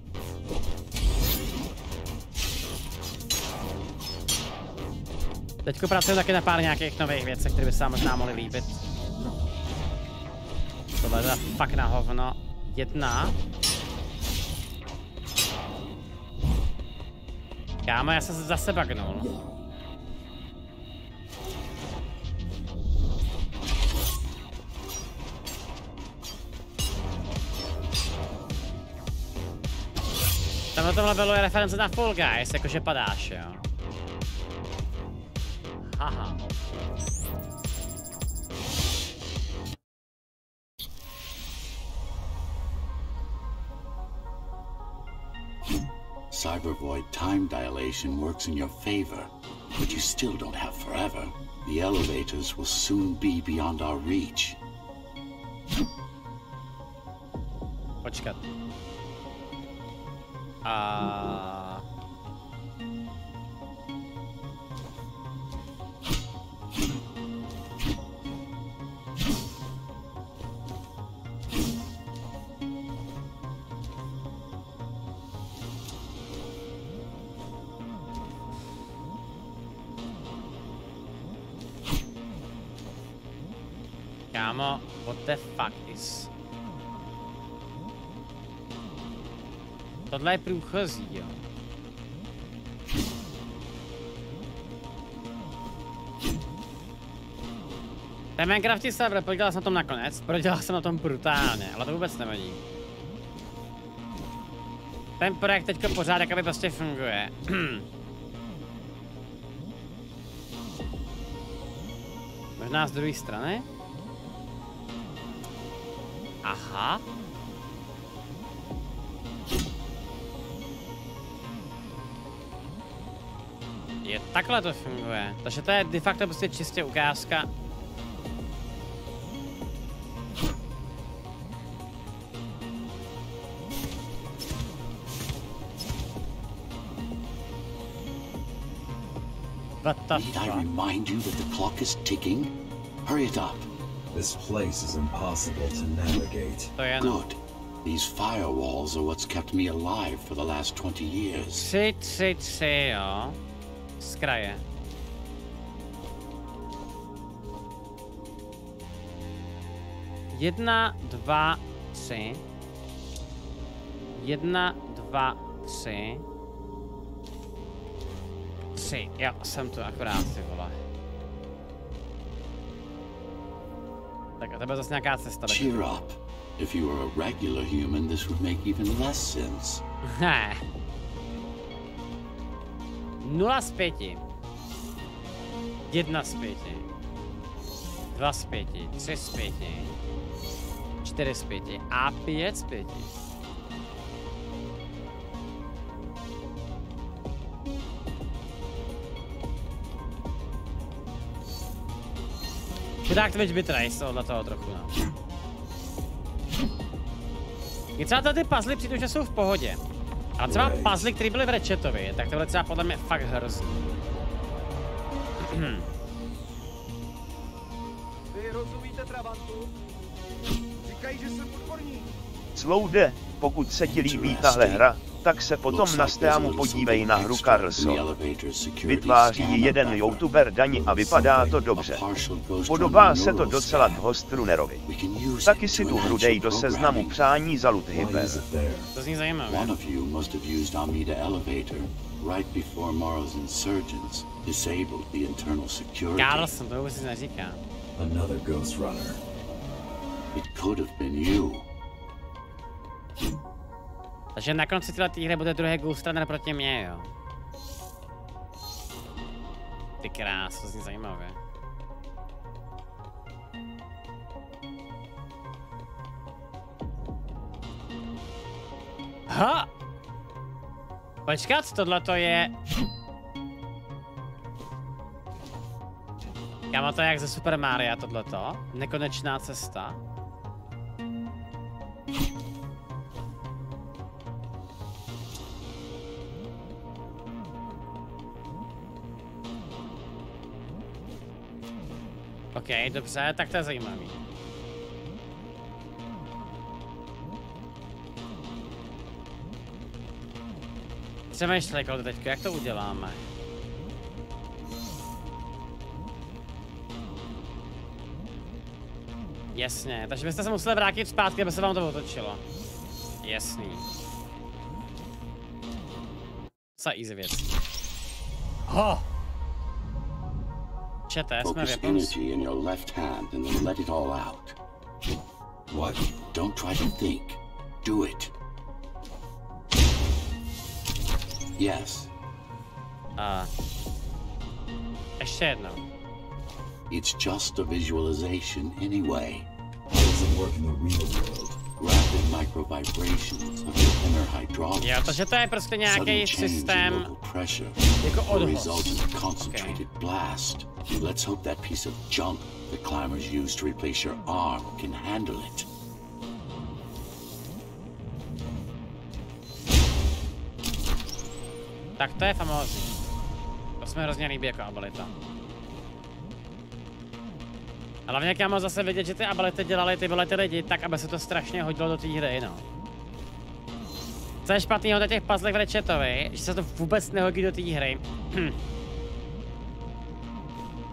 Teďko pracuji taky na pár nějakých nových věcech, které by se vám možná mohly líbit. Tohle je fakt na hovno. Jedna. Kámo, já jsem se zase bagnul. Tam na tom levelu je reference na Fall Guys, jakože padáš, jo. Haha. Cybervoid time dilation works in your favor, but you still don't have forever. The elevators will soon be beyond our reach. Počkat. A... Kámo, what the fuck is... Tohle je průchozí, jo. To je Minecrafti server, podělal jsem na tom nakonec, prodělal jsem na tom brutálně, ale to vůbec nevadí. Ten projekt teďko pořád jakoby prostě funguje. Možná z druhé strany? Aha. Je takhle to funguje. Takže to je de facto prostě čistě ukázka. What the Need I remind you that the clock is ticking? Hurry it up. This place is impossible to navigate. To je no. Good. These firewalls are what's kept me alive for the last 20 years. Tři, tři, tři, jo. Z kraje. Jedna, dva, tři. Jedna, dva, tři. Tři, jo, jsem tu akorát, ty vole. To byla zase nějaká cesta. Cheer up. If you were a regular human, this would make even less sense. Nula z pěti. Jedna z pěti. Dva z pěti. Tři z pěti. Čtyři z pěti. A pět z. Chudák Twitch Bitrace z tohohle toho trochu, no. I třeba tady ty puzzle přijdu, že jsou v pohodě. A třeba Right. puzzle, které byly v Ratchetovi, tak to bylo třeba podle mě fakt hrozný. Vy rozumíte Trabantu? Říkají, že jsem odborník. Sloude, pokud se ti líbí tahle hra, tak se potom na Steamu podívej na hru Carlson. Vytváří ji jeden youtuber daní a vypadá to dobře. Podobá se to docela Ghostrunerovi. Taky si tu hru dej do seznamu přání za loot Why hyper. is it there? To zní Elevator right before Morrow's insurgents disabled the internal security. Carlson, to vůbec nic neříká. Another Ghost Runner. It could have been you. Takže na konci této hry bude druhý Ghost Runner proti mě, jo. Ty krás, to zní zajímavě. Ha! Počkat, tohle to je... Kámo, to je jak ze Super Mario tohleto. Nekonečná cesta. OK, dobře, tak to je zajímavý. Přemýšlej, kolo teďko, jak to uděláme? Jasně, takže byste se museli vrátit zpátky, aby se vám to otočilo. Jasný. Za easy věc. Ho! Jsme Focus energy in your left hand and then let it all out. What? Don't try to think. Do it. Yes, A... Ještě jednou. it's just a visualization anyway. It work in the real world? Jo, takže to je prostě nějaký systém jako concentrated blast. Let's hope that piece of junk the climbers used to replace your arm can handle it. Tak to je famózní. To mi hrozně líbí jako abilita. A hlavně jak já mám zase vidět, že ty ability dělali ty vole ty lidi tak, aby se to strašně hodilo do té hry, no. Co je špatného na těch puzzlech v Ratchetovi, že se to vůbec nehodí do té hry.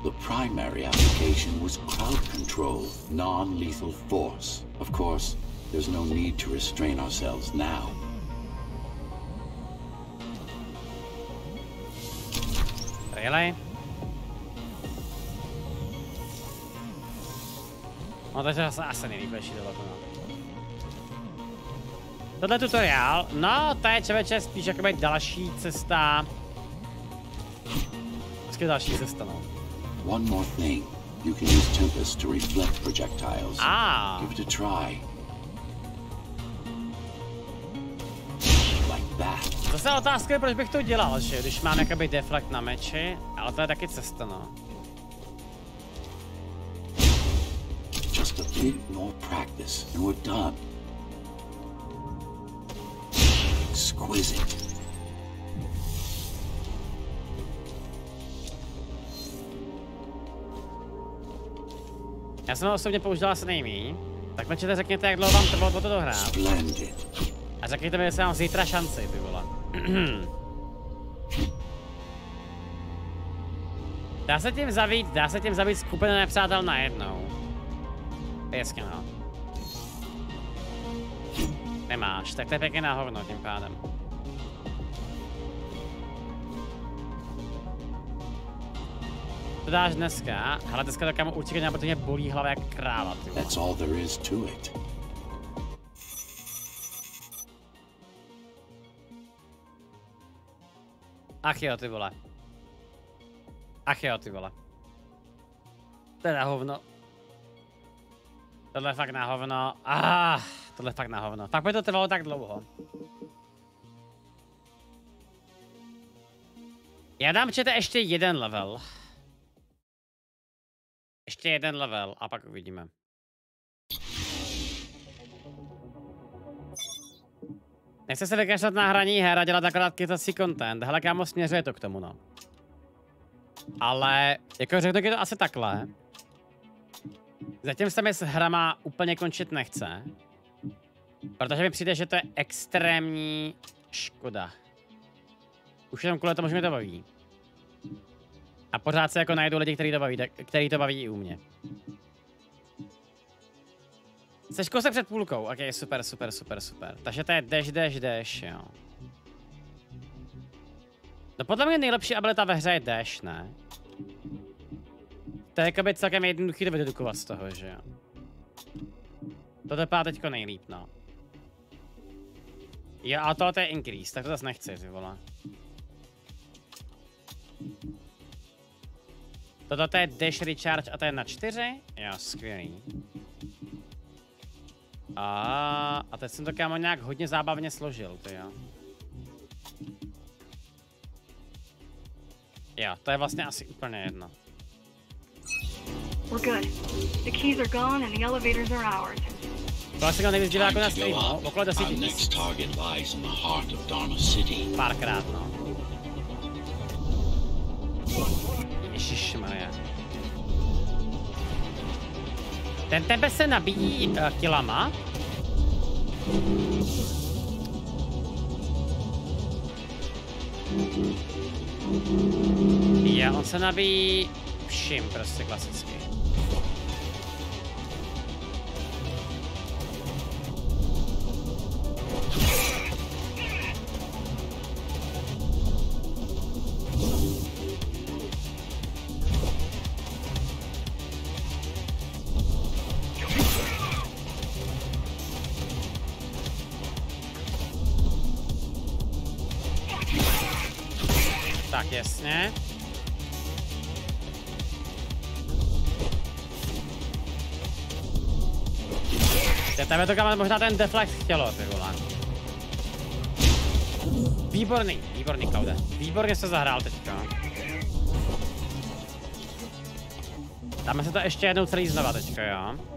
The primary application was crowd control, non-lethal force. Of course, there's no need to restrain ourselves now. Really? No takže asi, asi nejlípější tohle no. Tohle je tutoriál, no to je člověče spíš jakoby další cesta. Prostě další cesta no. One more thing. You can use Tempest to reflect projectiles. Ah, Give it a try. Like that. zase otázka je, proč bych to dělal, že když mám jakoby deflekt na meči, ale to je taky cesta no. Just a bit more practice, and we're done. Exquisite. Já jsem ho osobně použil asi nejmíň. Tak mečete řekněte, jak dlouho vám trvalo toto dohrát. Splendid. A řekněte mi, jestli mám zítra šanci, ty vole. dá se tím zavít, dá se tím zavít skupinu nepřátel najednou. Pěkně no. Nemáš, tak to je pěkně na hovno tím pádem. To dáš dneska. Hele, dneska to kámo určitě mě bolí hlava jak kráva, ty. That's all there is to it. Ach jo, ty vole. Ach jo, ty vole. Teda hovno. Tohle je fakt na hovno. Ah, tohle je fakt na hovno. Fakt by to trvalo tak dlouho. Já dám čete ještě jeden level. Ještě jeden level a pak uvidíme. Nechce se vykašlat na hraní her a dělat akorát kytací content. Hele, kámo, směřuje to k tomu, no. Ale, jako řeknu to asi takhle. Zatím se mi s hrama úplně končit nechce. Protože mi přijde, že to je extrémní škoda. Už jenom kvůli tomu, že mi to baví. A pořád se jako najdu lidi, který to baví, který to baví i u mě. Seš kousek před půlkou, ok, super, super, super, super. Takže to je dash, dash, dash, jo. No podle mě nejlepší abilita ve hře je dash, ne? To je jakoby celkem jednoduchý to vydedukovat z toho, že jo. To vypadá teďko nejlíp, no. Jo, a tohle je increase, tak to zase nechci, ty vole. Toto je dash recharge a to je na čtyři? Jo, skvělý. A, a teď jsem to kámo nějak hodně zábavně složil, to jo. Jo, to je vlastně asi úplně jedno. We're good. The keys are gone and the elevators are ours. To asi nejvíc diváků na streamu, up. okolo 10 Our next tisíc. target lies in the heart of Dharma City. Párkrát, no. Ježišmarja. Ten tebe se nabíjí uh, kilama. Jo, on se nabíjí vším prostě klasicky. Tebe to kam možná ten deflect chtělo, ty vole. Výborný, výborný, Klaude. Výborně se zahrál teďka. Dáme se to ještě jednou celý znova teďka, jo?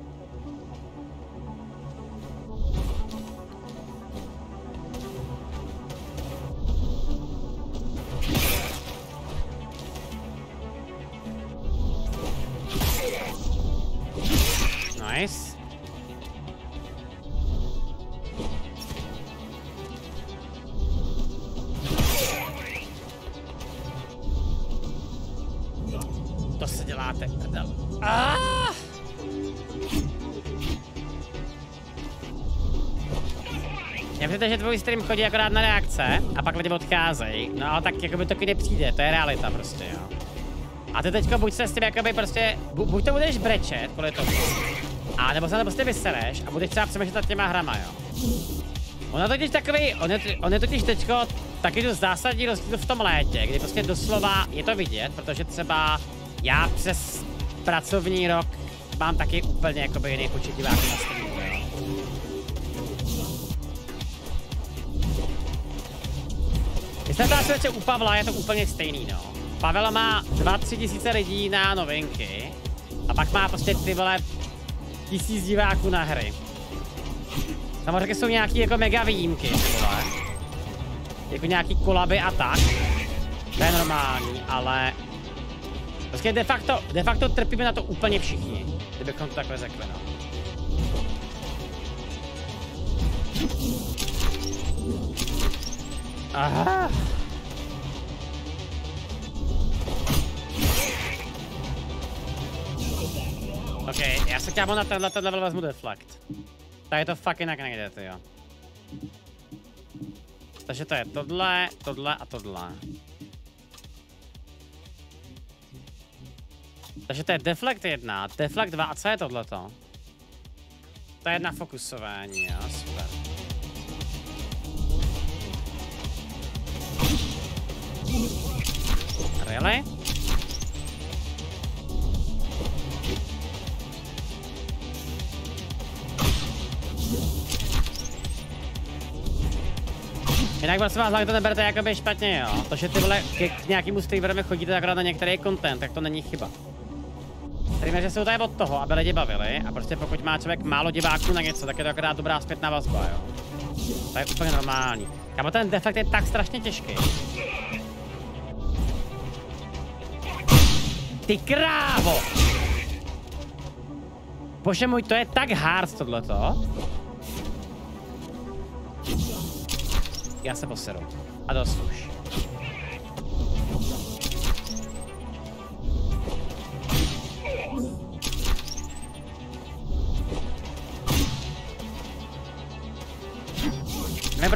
Přijde, že tvůj stream chodí akorát na reakce a pak lidi odcházejí. No ale tak jakoby to taky nepřijde, to je realita prostě, jo. A ty teďko buď se s tím jakoby prostě, bu, buď to budeš brečet kvůli tomu, a nebo se na to prostě vysereš a budeš třeba přemýšlet nad těma hrama, jo. On je totiž takový, on je, on je totiž teďko taky to zásadní rozdíl v tom létě, kdy prostě doslova je to vidět, protože třeba já přes pracovní rok mám taky úplně jakoby jiný počet diváků na jsem třeba u Pavla, je to úplně stejný, no. Pavel má 2-3 tisíce lidí na novinky a pak má prostě ty vole tisíc diváků na hry. Samozřejmě jsou nějaký jako mega výjimky, vole. Jako nějaký kolaby a tak. To je normální, ale... Prostě de facto, de facto trpíme na to úplně všichni, kdybychom to takhle řekli, no. Aha. OK, já se kámo na tenhle ten level vezmu deflect. Tady to fakt jinak nejde, ty jo. Takže to je tohle, tohle a tohle. Takže to je deflect 1, deflect 2 a co je tohleto? To je na fokusování, jo, super. Really? Jinak prosím vás, to neberte jakoby špatně, jo. To, že ty vole k, nějakému streamerovi chodíte akorát na některý content, tak to není chyba. Streameři jsou tady od toho, aby lidi bavili a prostě pokud má člověk málo diváků na něco, tak je to akorát dobrá zpětná vazba, jo. To je úplně normální. Kámo, ten defekt je tak strašně těžký. Ty krávo! Bože můj, to je tak hard tohleto. Já se poseru. A dost už.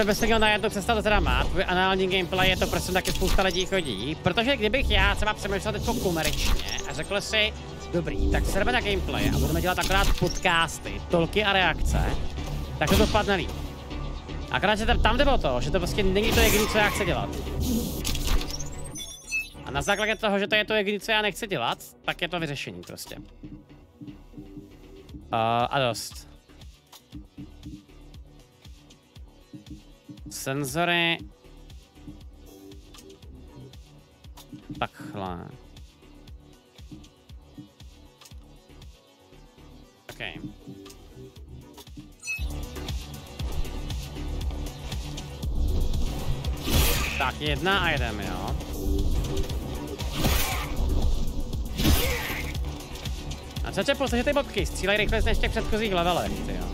Bych se na jednu představu, teda má. Tvůj anální gameplay je to prostě taky spousta lidí chodí. Protože kdybych já třeba přemýšlel teď komerčně a řekl si, dobrý, tak serve na gameplay a budeme dělat akorát podcasty, tolky a reakce, tak to dopadne líp. Akorát, že tam jde o to, že to prostě není to jediné, co já chci dělat. A na základě toho, že to je to jediné, co já nechci dělat, tak je to vyřešení prostě. Uh, a dost. Senzory. Takhle. Okay. Tak, jedna a jedeme, jo. A tě že ty bobky střílej rychle než těch předchozích levelech, ty jo.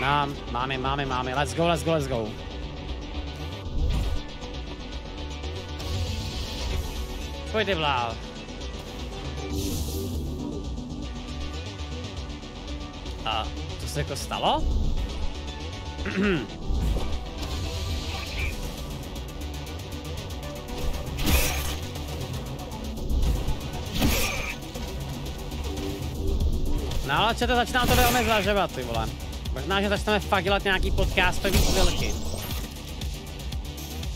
Mám, máme, máme, máme, let's go, let's go, let's go. Pojď ty A co se jako stalo? No ale to začíná to velmi zažívat, ty vole. Možná, že začneme fakt dělat nějaký podcastový chvilky.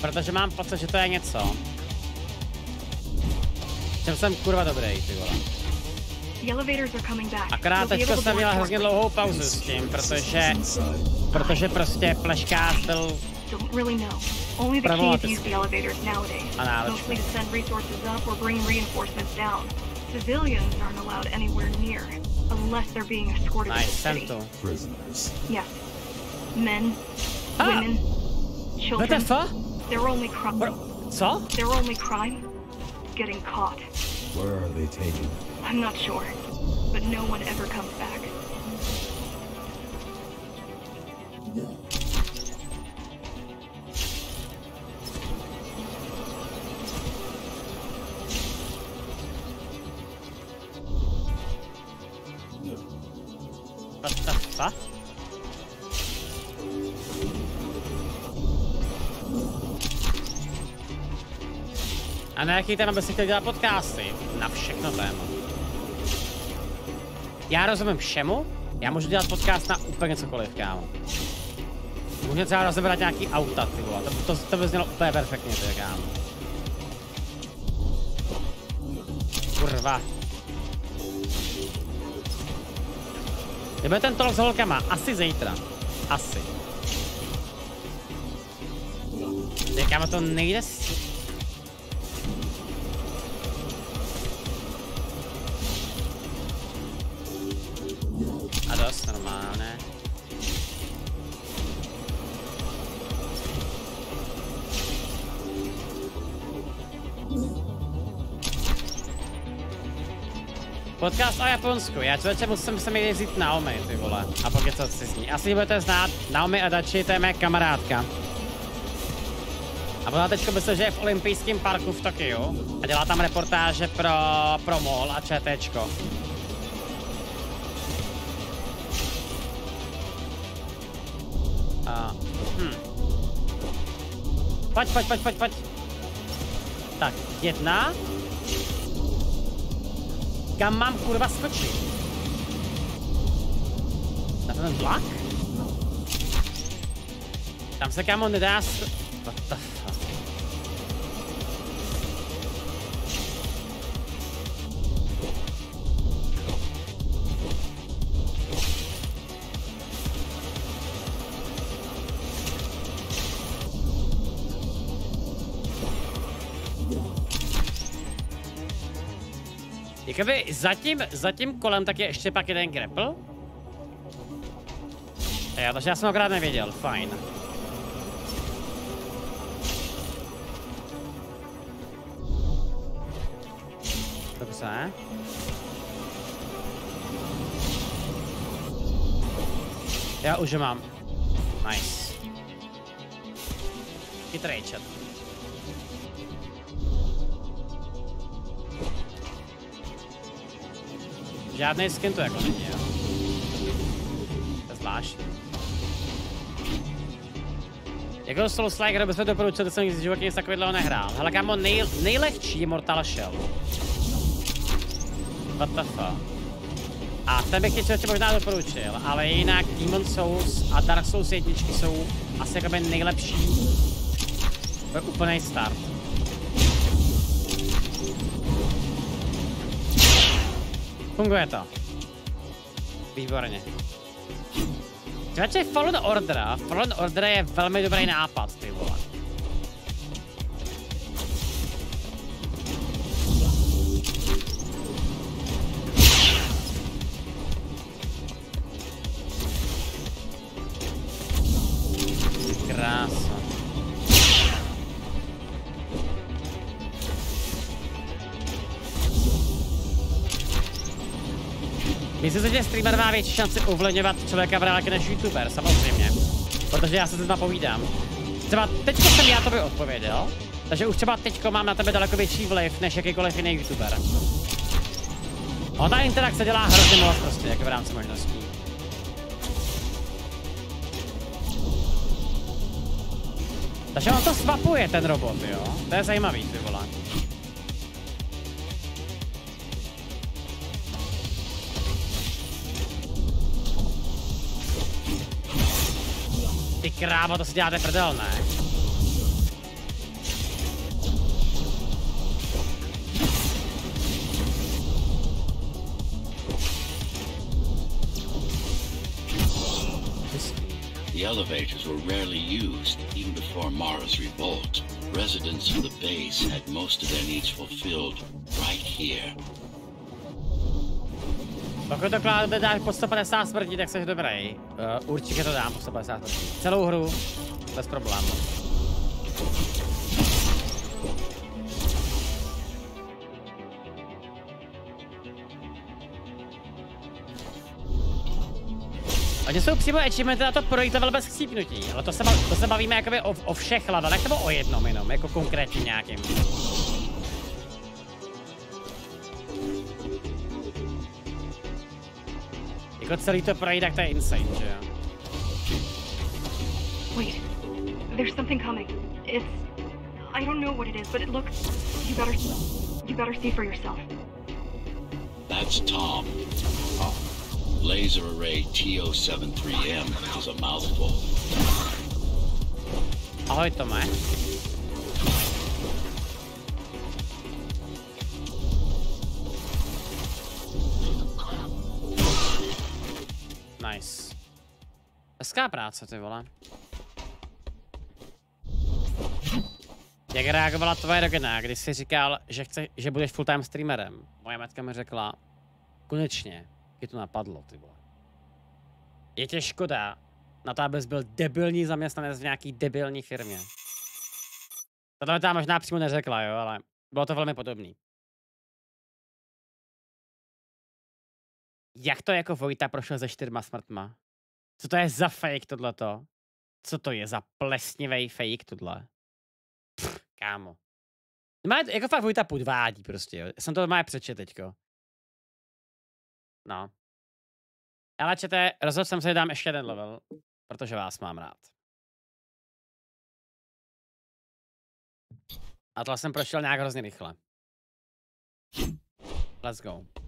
Protože mám pocit, že to je něco. Čem jsem kurva dobrý, ty vole. Akorát teďka jsem měla hrozně dlouhou pauzu s tím, protože, protože prostě Flashcast byl Only the keys use the elevators nowadays, mostly to send resources up or bring reinforcements down. Civilians aren't allowed anywhere near, unless they're being escorted nice, to the city. Prisoners. Yes. Men, ah. women, children. What the fuck? Their only crime. Co? Their only crime? Getting caught. Where are they taken? I'm not sure, but no one ever comes back. What? A na jaký téma byste chtěl dělat podcasty? Na všechno téma. Já rozumím všemu, já můžu dělat podcast na úplně cokoliv, kámo. Můžu třeba rozebrat nějaký auta, ty vole, to, to, to by znělo úplně perfektně, ty kámo. Kurva. Kdyby ten tolk s holkama, asi zítra. Asi. Kámo, to nejde. Dost normálně. Podcast o Japonsku. Já člověče musím se mi jezdit Naomi, ty vole. A pokud to si z ní. Asi budete znát. Naomi Adachi, to je mé kamarádka. A ona teďko myslím, že je v olympijském parku v Tokiu a dělá tam reportáže pro, pro MOL a ČTčko. A, hm. Pojď, pojď, pojď, pojď, pojď. Tak, jedna. Kam mám kurva skočit? Na ten vlak? Tam se kámo nedá s... Jakoby zatím, zatím kolem tak je ještě pak jeden grapple. Jo, takže já jsem ho krát nevěděl, fajn. Dobře. Já už mám. Nice. Chytrý chat. Žádný skin to jako není, jo. To je zvláštní. Jako Soul Slayer bychom doporučil, to jsem nikdy v životě nic takového nehrál. Hele kámo, nej, nejlehčí je Mortal Shell. What the fuck? A ten bych ti možná doporučil, ale jinak Demon Souls a Dark Souls jedničky jsou asi jakoby nejlepší pro úplný start. Funguje to. Výborně. Radši Fallen Order. Fallen Order je velmi dobrý nápad, ty vole. Streamer má větší šanci ovlivňovat člověka v reálně než youtuber, samozřejmě. Protože já se zde napovídám. Třeba teďko jsem já tobě odpověděl, takže už třeba teďko mám na tebe daleko větší vliv než jakýkoliv jiný youtuber. On ta interakce dělá hrozně moc prostě, jako v rámci možností. Takže on to swapuje, ten robot, jo? To je zajímavý, ty vole. Ne? The elevators were rarely used, even before Mara's revolt. Residents of the base had most of their needs fulfilled right here. Pokud to kláde dáš po 150 smrtí, tak jsi dobrý. Uh, určitě to dám po 150 smrtí. Celou hru, bez problému. Oni jsou přímo achievementy na to projít level bez chcípnutí, ale to se, to se bavíme jakoby o, o všech levelech nebo o jednom jenom, jako konkrétně nějakým. Jako celý to projít, tak to je insane, že jo? Wait. There's something coming. It's. I don't know what it is, but it looks. You better. You better see for yourself. That's Tom. Laser array TO73M is a mouthful. Ahoj Tome. Nice. Hezká práce, ty vole. Jak reagovala tvoje rodina, když jsi říkal, že, chce, že budeš full-time streamerem? Moje matka mi řekla, konečně, je to napadlo, ty vole. Je tě škoda na to, abys byl debilní zaměstnanec v nějaký debilní firmě. Tohle tam možná přímo neřekla, jo, ale bylo to velmi podobný. Jak to jako Vojta prošel se čtyřma smrtma? Co to je za fake tohleto? Co to je za plesnivý fake tohle? Pff, kámo. Má, jako fakt Vojta podvádí prostě, jo. Jsem to má přečet teďko. No. Ale čete, rozhodl jsem se, dám ještě jeden level, protože vás mám rád. A to jsem prošel nějak hrozně rychle. Let's go.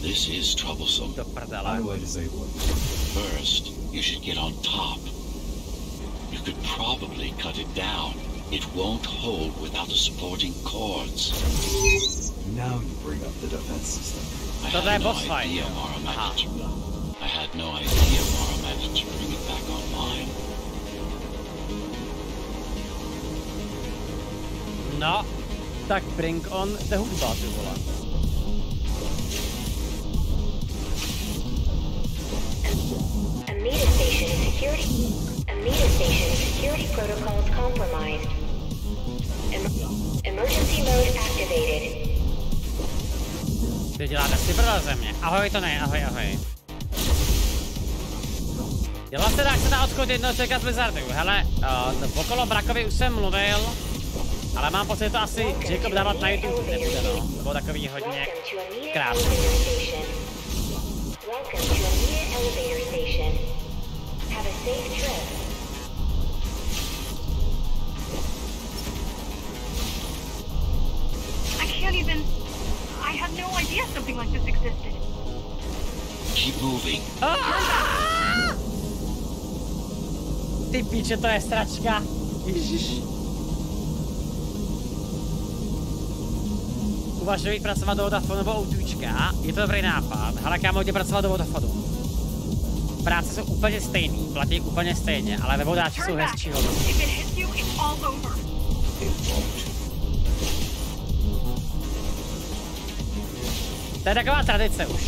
This is troublesome. Do prdele. How do disable it? First, you should get on top. You could probably cut it down. It won't hold without the supporting cords. Now you bring up the defense system. I So had no idea. Mara managed to. I had no idea Mara managed to bring it back online. No, tak bring on the hudba, ty Amida Station security. Amida Station security protocols compromised. Em- emergency mode activated. Ty děláte si prdel ze mě. Ahoj, to ne, ahoj, ahoj. Dělá se dá, se dá odkud jedno čekat z Blizzardu. Hele, uh, okolo Brakovi už jsem mluvil, ale mám pocit, že to asi Jacob dávat na YouTube nebude, no. To bylo takový hodně krásný. Elevator Station. Have a safe trip. I can't even. I had no idea something like this existed. Keep moving. Ty píče, to je stračka. Ježiš. Uvažuji pracovat do Vodafonu nebo Outučka. Je to dobrý nápad. Hele, kámo, jde pracovat do Vodafonu. Práce jsou úplně stejný, platí úplně stejně, ale ve vodáči jsou hezčí won't. To je taková tradice už.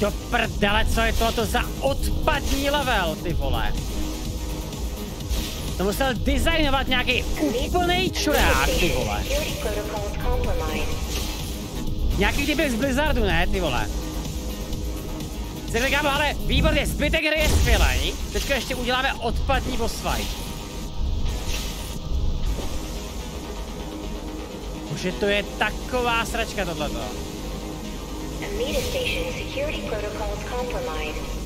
Do prdele, co je tohoto za odpadní level, ty vole. To musel designovat nějaký úplnej čurák, ty vole. Nějaký typ z Blizzardu, ne, ty vole. Si říkám, ale výborně, zbytek hry je skvělý. Teďka ještě uděláme odpadní boss fight. Bože, to je taková sračka tohleto. Amida Station security protocols compromised.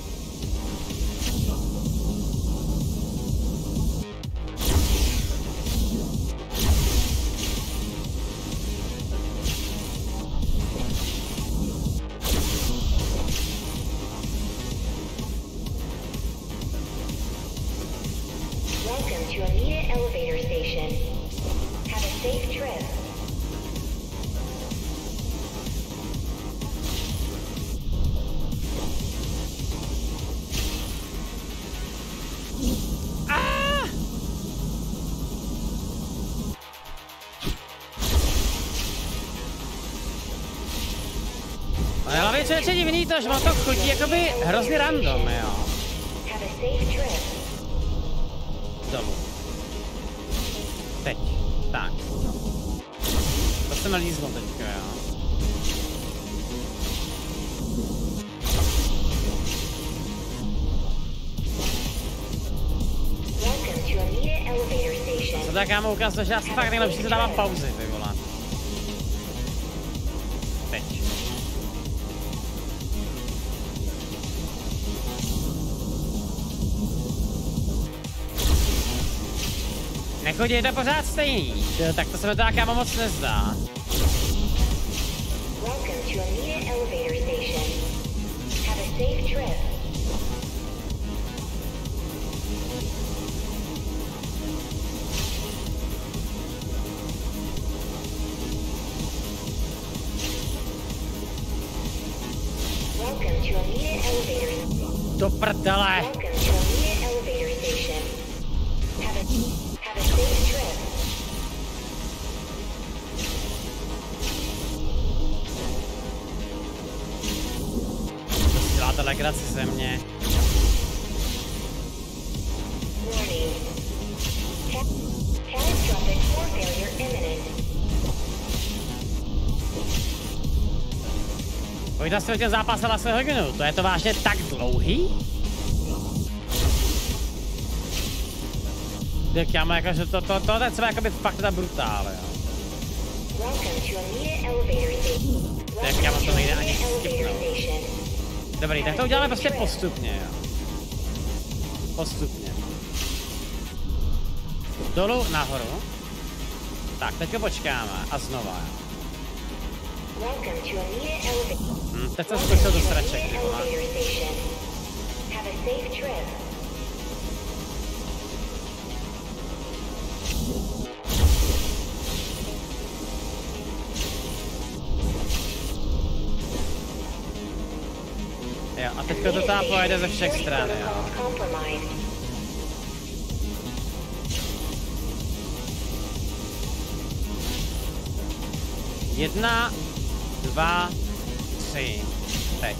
Co divný to, že mám to chutí jakoby hrozně random, jo. Domů. Teď. Tak. To jsem líznul teďka, jo. Co tak kámo ukázal, že asi fakt nejlepší se dává pauzy, ty Nechodí, je to pořád stejný. Tak to se mi to kámo moc nezdá. Pojďte si ten zápas na své hodinu. To je to vážně tak dlouhý? Tak kámo, jakože to, to, to, to je třeba jakoby fakt teda brutál, jo. Tak kámo, to nejde ani skipnout. Dobrý, tak to uděláme prostě postupně, jo. Postupně. Dolů, nahoru. Tak, teďka počkáme a znova, jo. Welcome to Amita Elevator. Hm, teď jsem skočil do sraček, ty vole. Jo, a teďka to tam pojede ze všech stran, jo. Jedna, dva, tři, teď.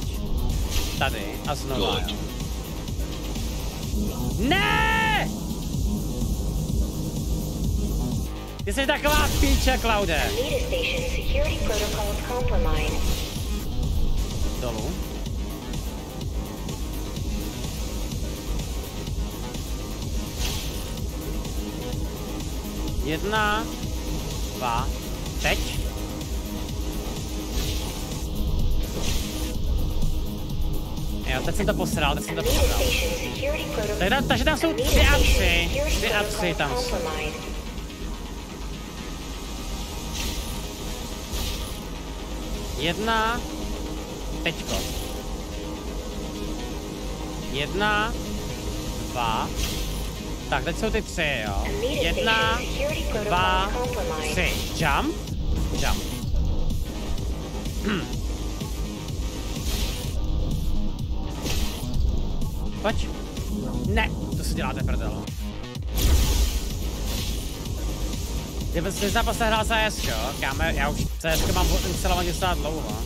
Tady a znova, Good. jo. Ne! Ty jsi taková píče, Klaude. Dolů. Jedna, dva, jsem to posral, teď jsem to posral. Security protocols. Takže, takže tam jsou tři a tři. Tři a tři tam jsou. Jedna, teďko. Jedna, dva. Tak, teď jsou ty tři, jo. Jedna, dva, tři. Jump, jump. Pojď. Ne, to si děláte prdel. Ty jsi zápas hrál CS, jo? Kámo, já už CS mám instalovaně docela dlouho.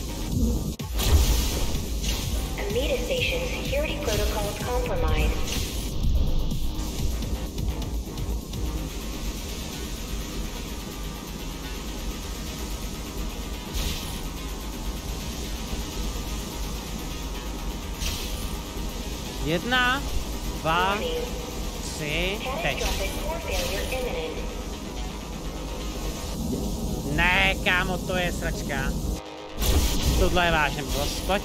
Amita Station security protocols compromised. Jedna, dva, tři, teď. Ne, kámo, to je sračka. Tohle je vážně boss, pojď.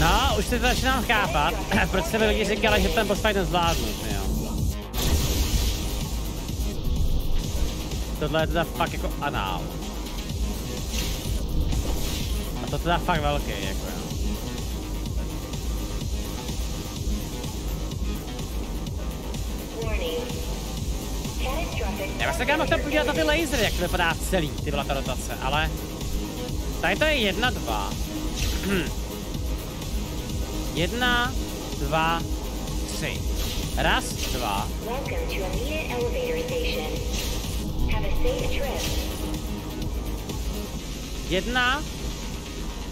No, už se to začínám chápat, proč se mi lidi říkali, že ten boss fight nezvládnu, Tohle je teda fakt jako anál. A to teda fakt velký, jako jo. Já se kámo chtěl podívat na ty lasery, jak to vypadá celý, ty byla ta rotace, ale... Tady to je jedna, dva. jedna, dva, tři. Raz, dva. Jedna.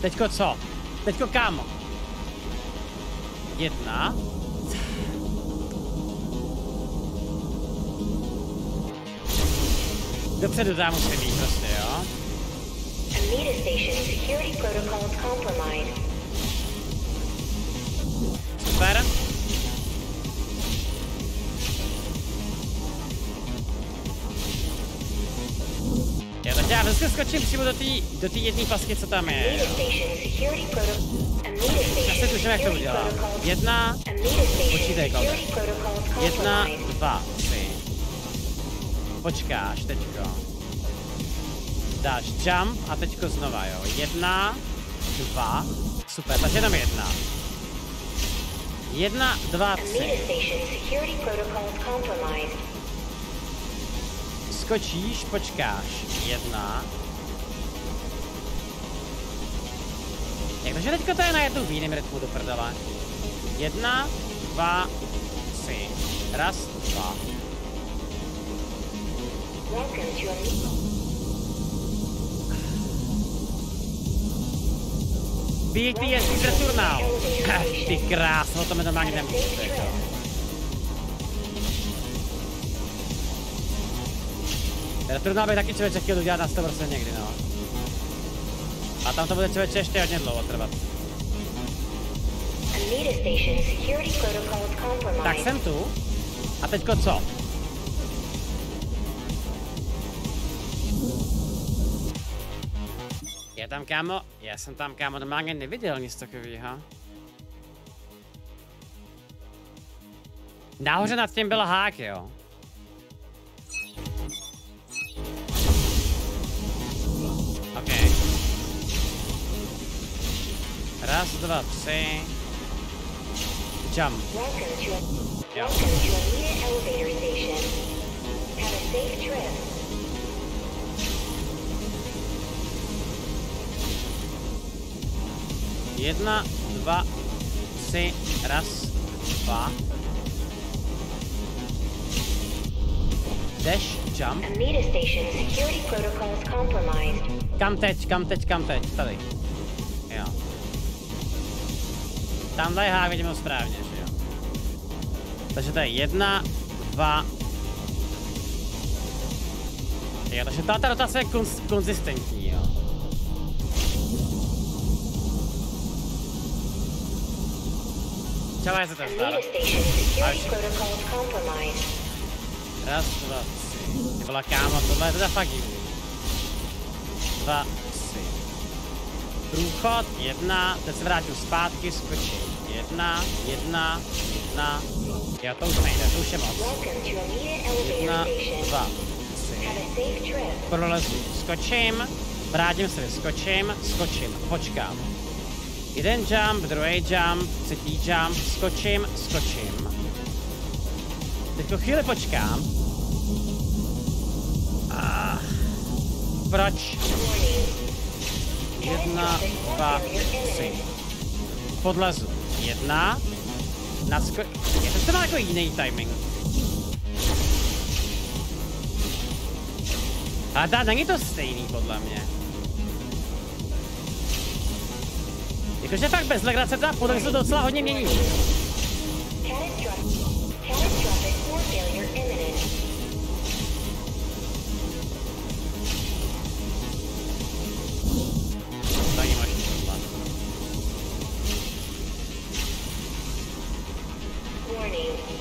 Teďko co? Teďko kam? Jedna. Dopředu tam musím jít prostě, jo? Super. Vždycky skočím přímo do té do tý jedné pasky, co tam je. Já Station tuším, jak to udělám. Jedna, Počítej, protocols jedna, dva, tři. Počkáš, teďko. Dáš jump a teďko znova, jo. Jedna, dva, super, takže jenom jedna. Jedna, dva, tři. Skočíš, počkáš. Jedna. Jak to, že to je na jednu v jiném rytmu do prdele? Jedna, dva, tři. Raz, dva. BTS Returnal. Ty krásno, to mi normálně Have trip. Returna bych taky člověče chtěl udělat na 100% někdy, no. A tam to bude člověče ještě hodně dlouho trvat. Tak jsem tu. A teďko co? Je tam kámo, já jsem tam kámo normálně neviděl nic takového. Nahoře nad tím byl hák, jo. Raz, dva, tři. Jump. Trip. Jedna, dva, tři, raz, dva. Dash, jump. Kam teď, kam teď, kam teď? Tady. To je jedna, dva. Jo, takže ta, ta rotace je konz, konzistentní, jo. Čau, já se to zdá. Amida Station security Až- protocols compromised. Raz, dva, tři. Ty vole, kámo, tohle je teda Průchod, jedna, teď se vrátím zpátky, skočím. Jedna, jedna, jedna. Jo, to už nejde, to už je moc. Jedna, dva, tři. Prolezu, skočím, vrátím se, skočím, skočím, počkám. Jeden jump, druhý jump, třetí jump, skočím, skočím. Teďko chvíli počkám. Ah, proč? Jedna, dva, tři. Podlezu. Jedna. Nasko... Je to má jako jiný timing. Ale ta, není to stejný podle mě. Jakože fakt bez legrace ta podlezu docela hodně mění. Warning.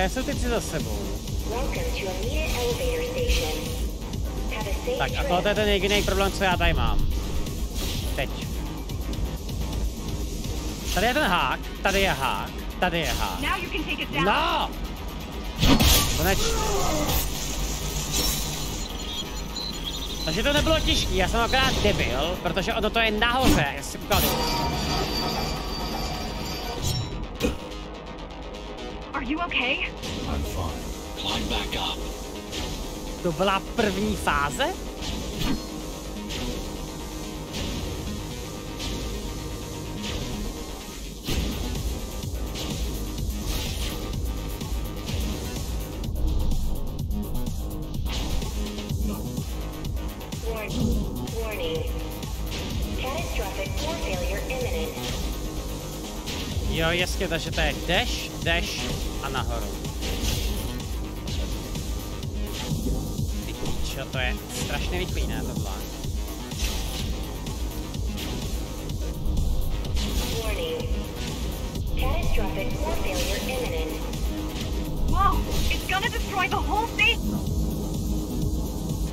Tak tady jsou ty tři za sebou. Tak a tohle je ten jediný problém, co já tady mám. Teď. Tady je ten hák, tady je hák, tady je hák. No! Konečně. Takže to nebylo těžký, já jsem akorát debil, protože ono to je nahoře, já si you okay? I'm fine. Climb back up. To byla první fáze? Warning. Warning. Catastrophic core failure imminent. Jo, jasně, takže to je dash, dash a nahoru. Ty píčo, to je strašně ne, tohle. Catastrophic core failure imminent. Whoa! It's gonna destroy the whole station!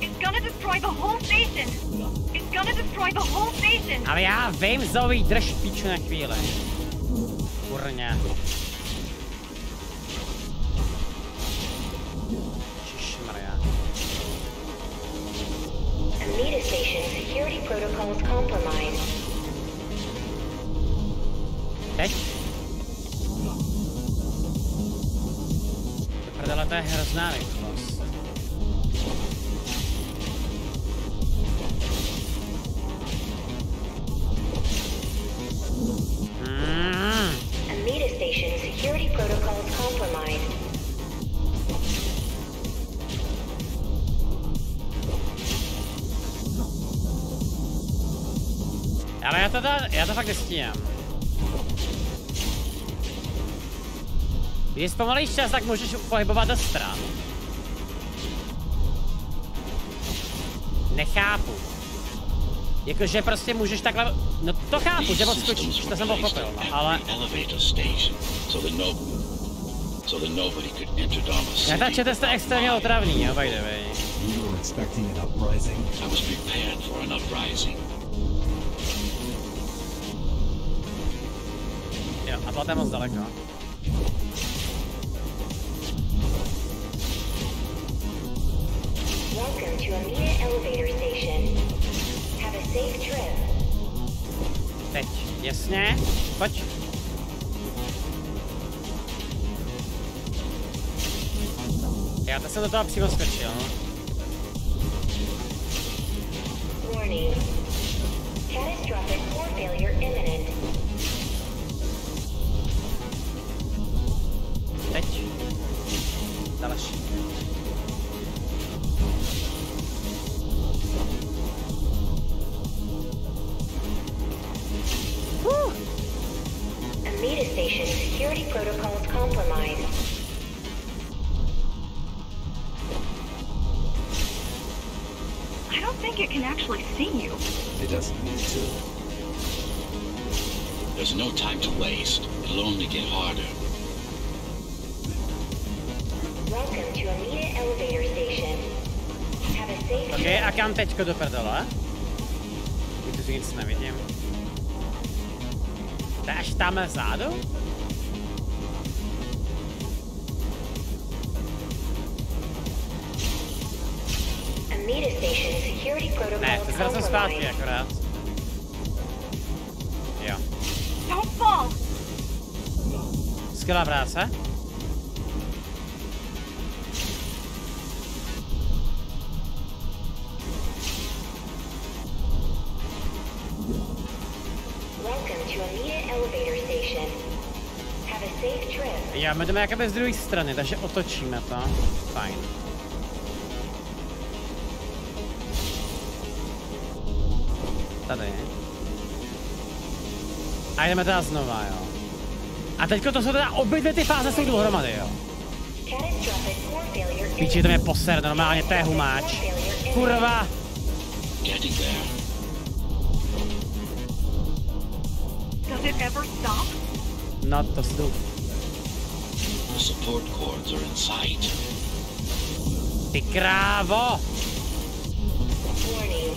It's gonna destroy the whole station! It's gonna destroy the whole station! Ale já vím, Zoe, drž píču na chvíli. Kurně. Fakt nestíhám. Když zpomalíš čas, tak můžeš pohybovat do stran. Nechápu. Jakože prostě můžeš takhle, no to chápu, že odskočíš, to jsem pochopil, ale... Natáčete jste extrémně otravný, jo, by the way. Je moc daleko. Welcome to Elevator Station. Have a safe trip. Teď, jasně, pojď. Já to jsem do toho přímo skočil. Think it can actually see you. It doesn't need to. There's no time to waste. It'll only get harder. Welcome to Amita Elevator Station. Have a safe ok, trip. a kam teďko do prdele? Tu si nic nevidím. To je až tam zádu? Ne, to zvracím zpátky compromised. akorát. Jo. Don't fall! Skvělá práce. Welcome to Amita Elevator Station. Have a safe trip. Já my jdeme jakoby z druhé strany, takže otočíme to. Fajn. A jdeme teda znova, jo. A teďko to jsou teda obě dvě ty fáze jsou dohromady, jo. Píči, to mě poser, normálně to je humáč. Kurva! Getting there. Does it ever stop? No to jdu. The support cords are in sight. Ty krávo! Warning.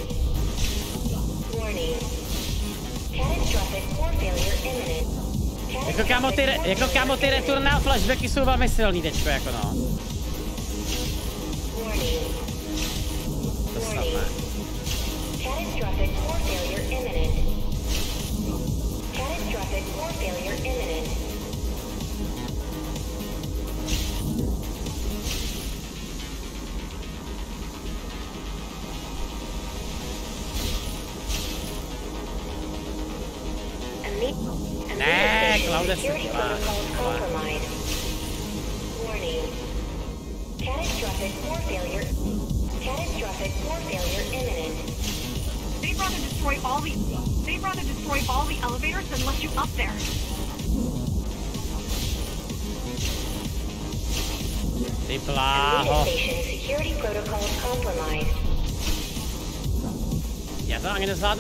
Warning. Catastrophic. Jako kámo ty, jako kámo ty returnal flashbacky jsou velmi silný teďko, jako no.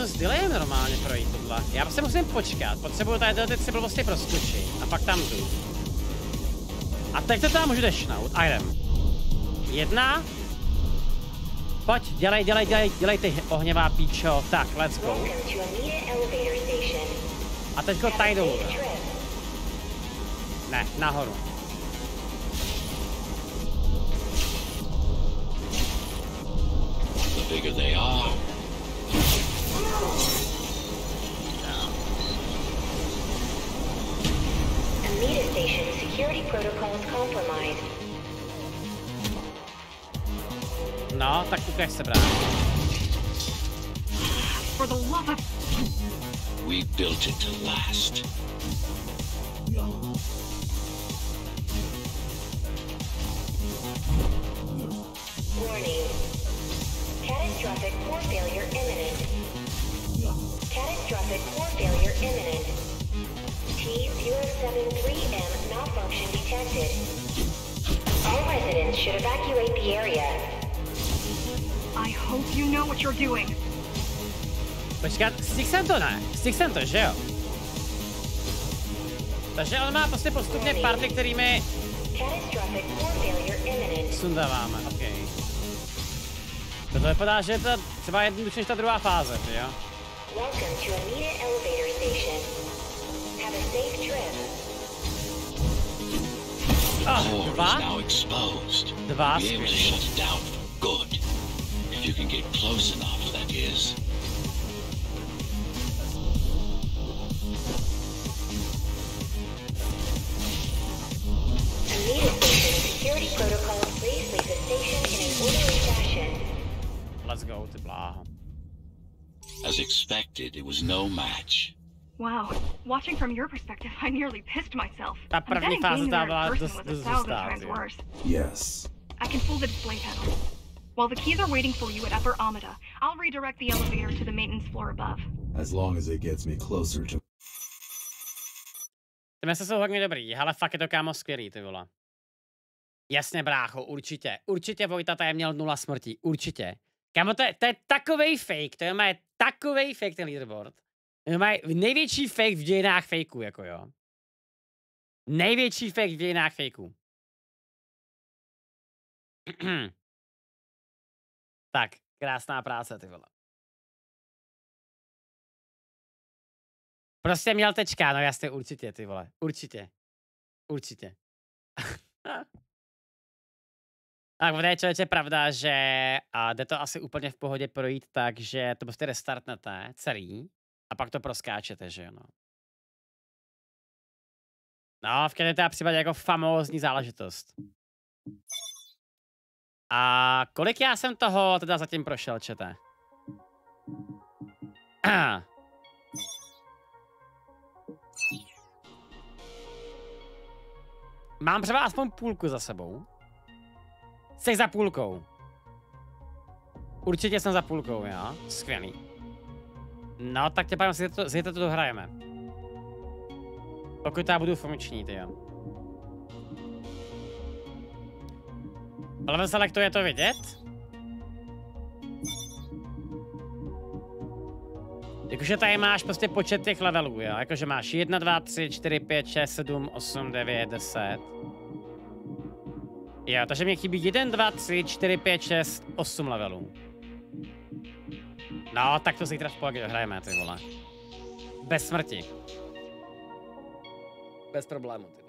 To s delayem normálně projít tohle. Já prostě musím počkat, potřebuju tady tyhle ty blbosti proskočit a pak tam jdu. A teď to tam můžu dešnout a jdem. Jedna. Pojď, dělej, dělej, dělej, dělej ty ohněvá píčo. Tak, let's go. A teďko tady dolů. Ne, nahoru. No, tak ukaž se právě. For the love of we built it to last. Warning. Catastrophic core failure imminent. Catastrophic Catastrophic core failure imminent. T073M malfunction detected. All residents should evacuate the area. I hope you know what you're doing. Počkat, stihl jsem to ne? Stihl jsem to, že jo? Takže on má prostě postupně party, kterými Catastrophic core failure imminent. sundáváme, ok. To vypadá, že je to třeba jednodušší než ta druhá fáze, ty jo? Welcome to Amita Elevator Station. Have a safe trip. Ah, core is dva? now exposed. Dva, Be able to skvělý. shut it down for good. If you can get close enough, that is. Security protocols please leave the station in an orderly fashion. Let's go, ty bláho. As expected, it was no match. Wow. Watching from your perspective, I nearly pissed myself. Ta I'm první betting fáze being tam there byla in person dost, was a dost thousand times worse. Yes. I can pull the display panel. While the keys are waiting for you at Upper Amida, I'll redirect the elevator to the maintenance floor above. As long as it gets me closer to Ty města jsou hodně dobrý, ale fakt je to kámo skvělý, ty vole. Jasně, brácho, určitě. Určitě Vojta tady měl nula smrti, určitě. Kámo, to je, to je takovej fake, to je má takovej fake ten leaderboard. To je největší fake v dějinách fakeů, jako jo. Největší fake v dějinách fakeů. tak, krásná práce, ty vole. Prostě měl tečka, no jasně, určitě, ty vole. Určitě. Určitě. tak, ono je pravda, že a jde to asi úplně v pohodě projít tak, že to prostě restartnete celý a pak to proskáčete, že jo, no. No, v každém teda případě jako famózní záležitost. A kolik já jsem toho teda zatím prošel, čete? Mám třeba aspoň půlku za sebou. Jsi za půlkou. Určitě jsem za půlkou, jo? Skvělý. No, tak tě pádem si to, to dohrajeme. Pokud já budu funkční, ty jo. Ale Select, to je to vidět? Jakože tady máš prostě počet těch levelů, jo? Jakože máš 1, 2, 3, 4, 5, 6, 7, 8, 9, 10. Jo, takže mě chybí 1, 2, 3, 4, 5, 6, 8 levelů. No, tak to zítra v pohodě hrajeme, ty vole. Bez smrti. Bez problémů, ty.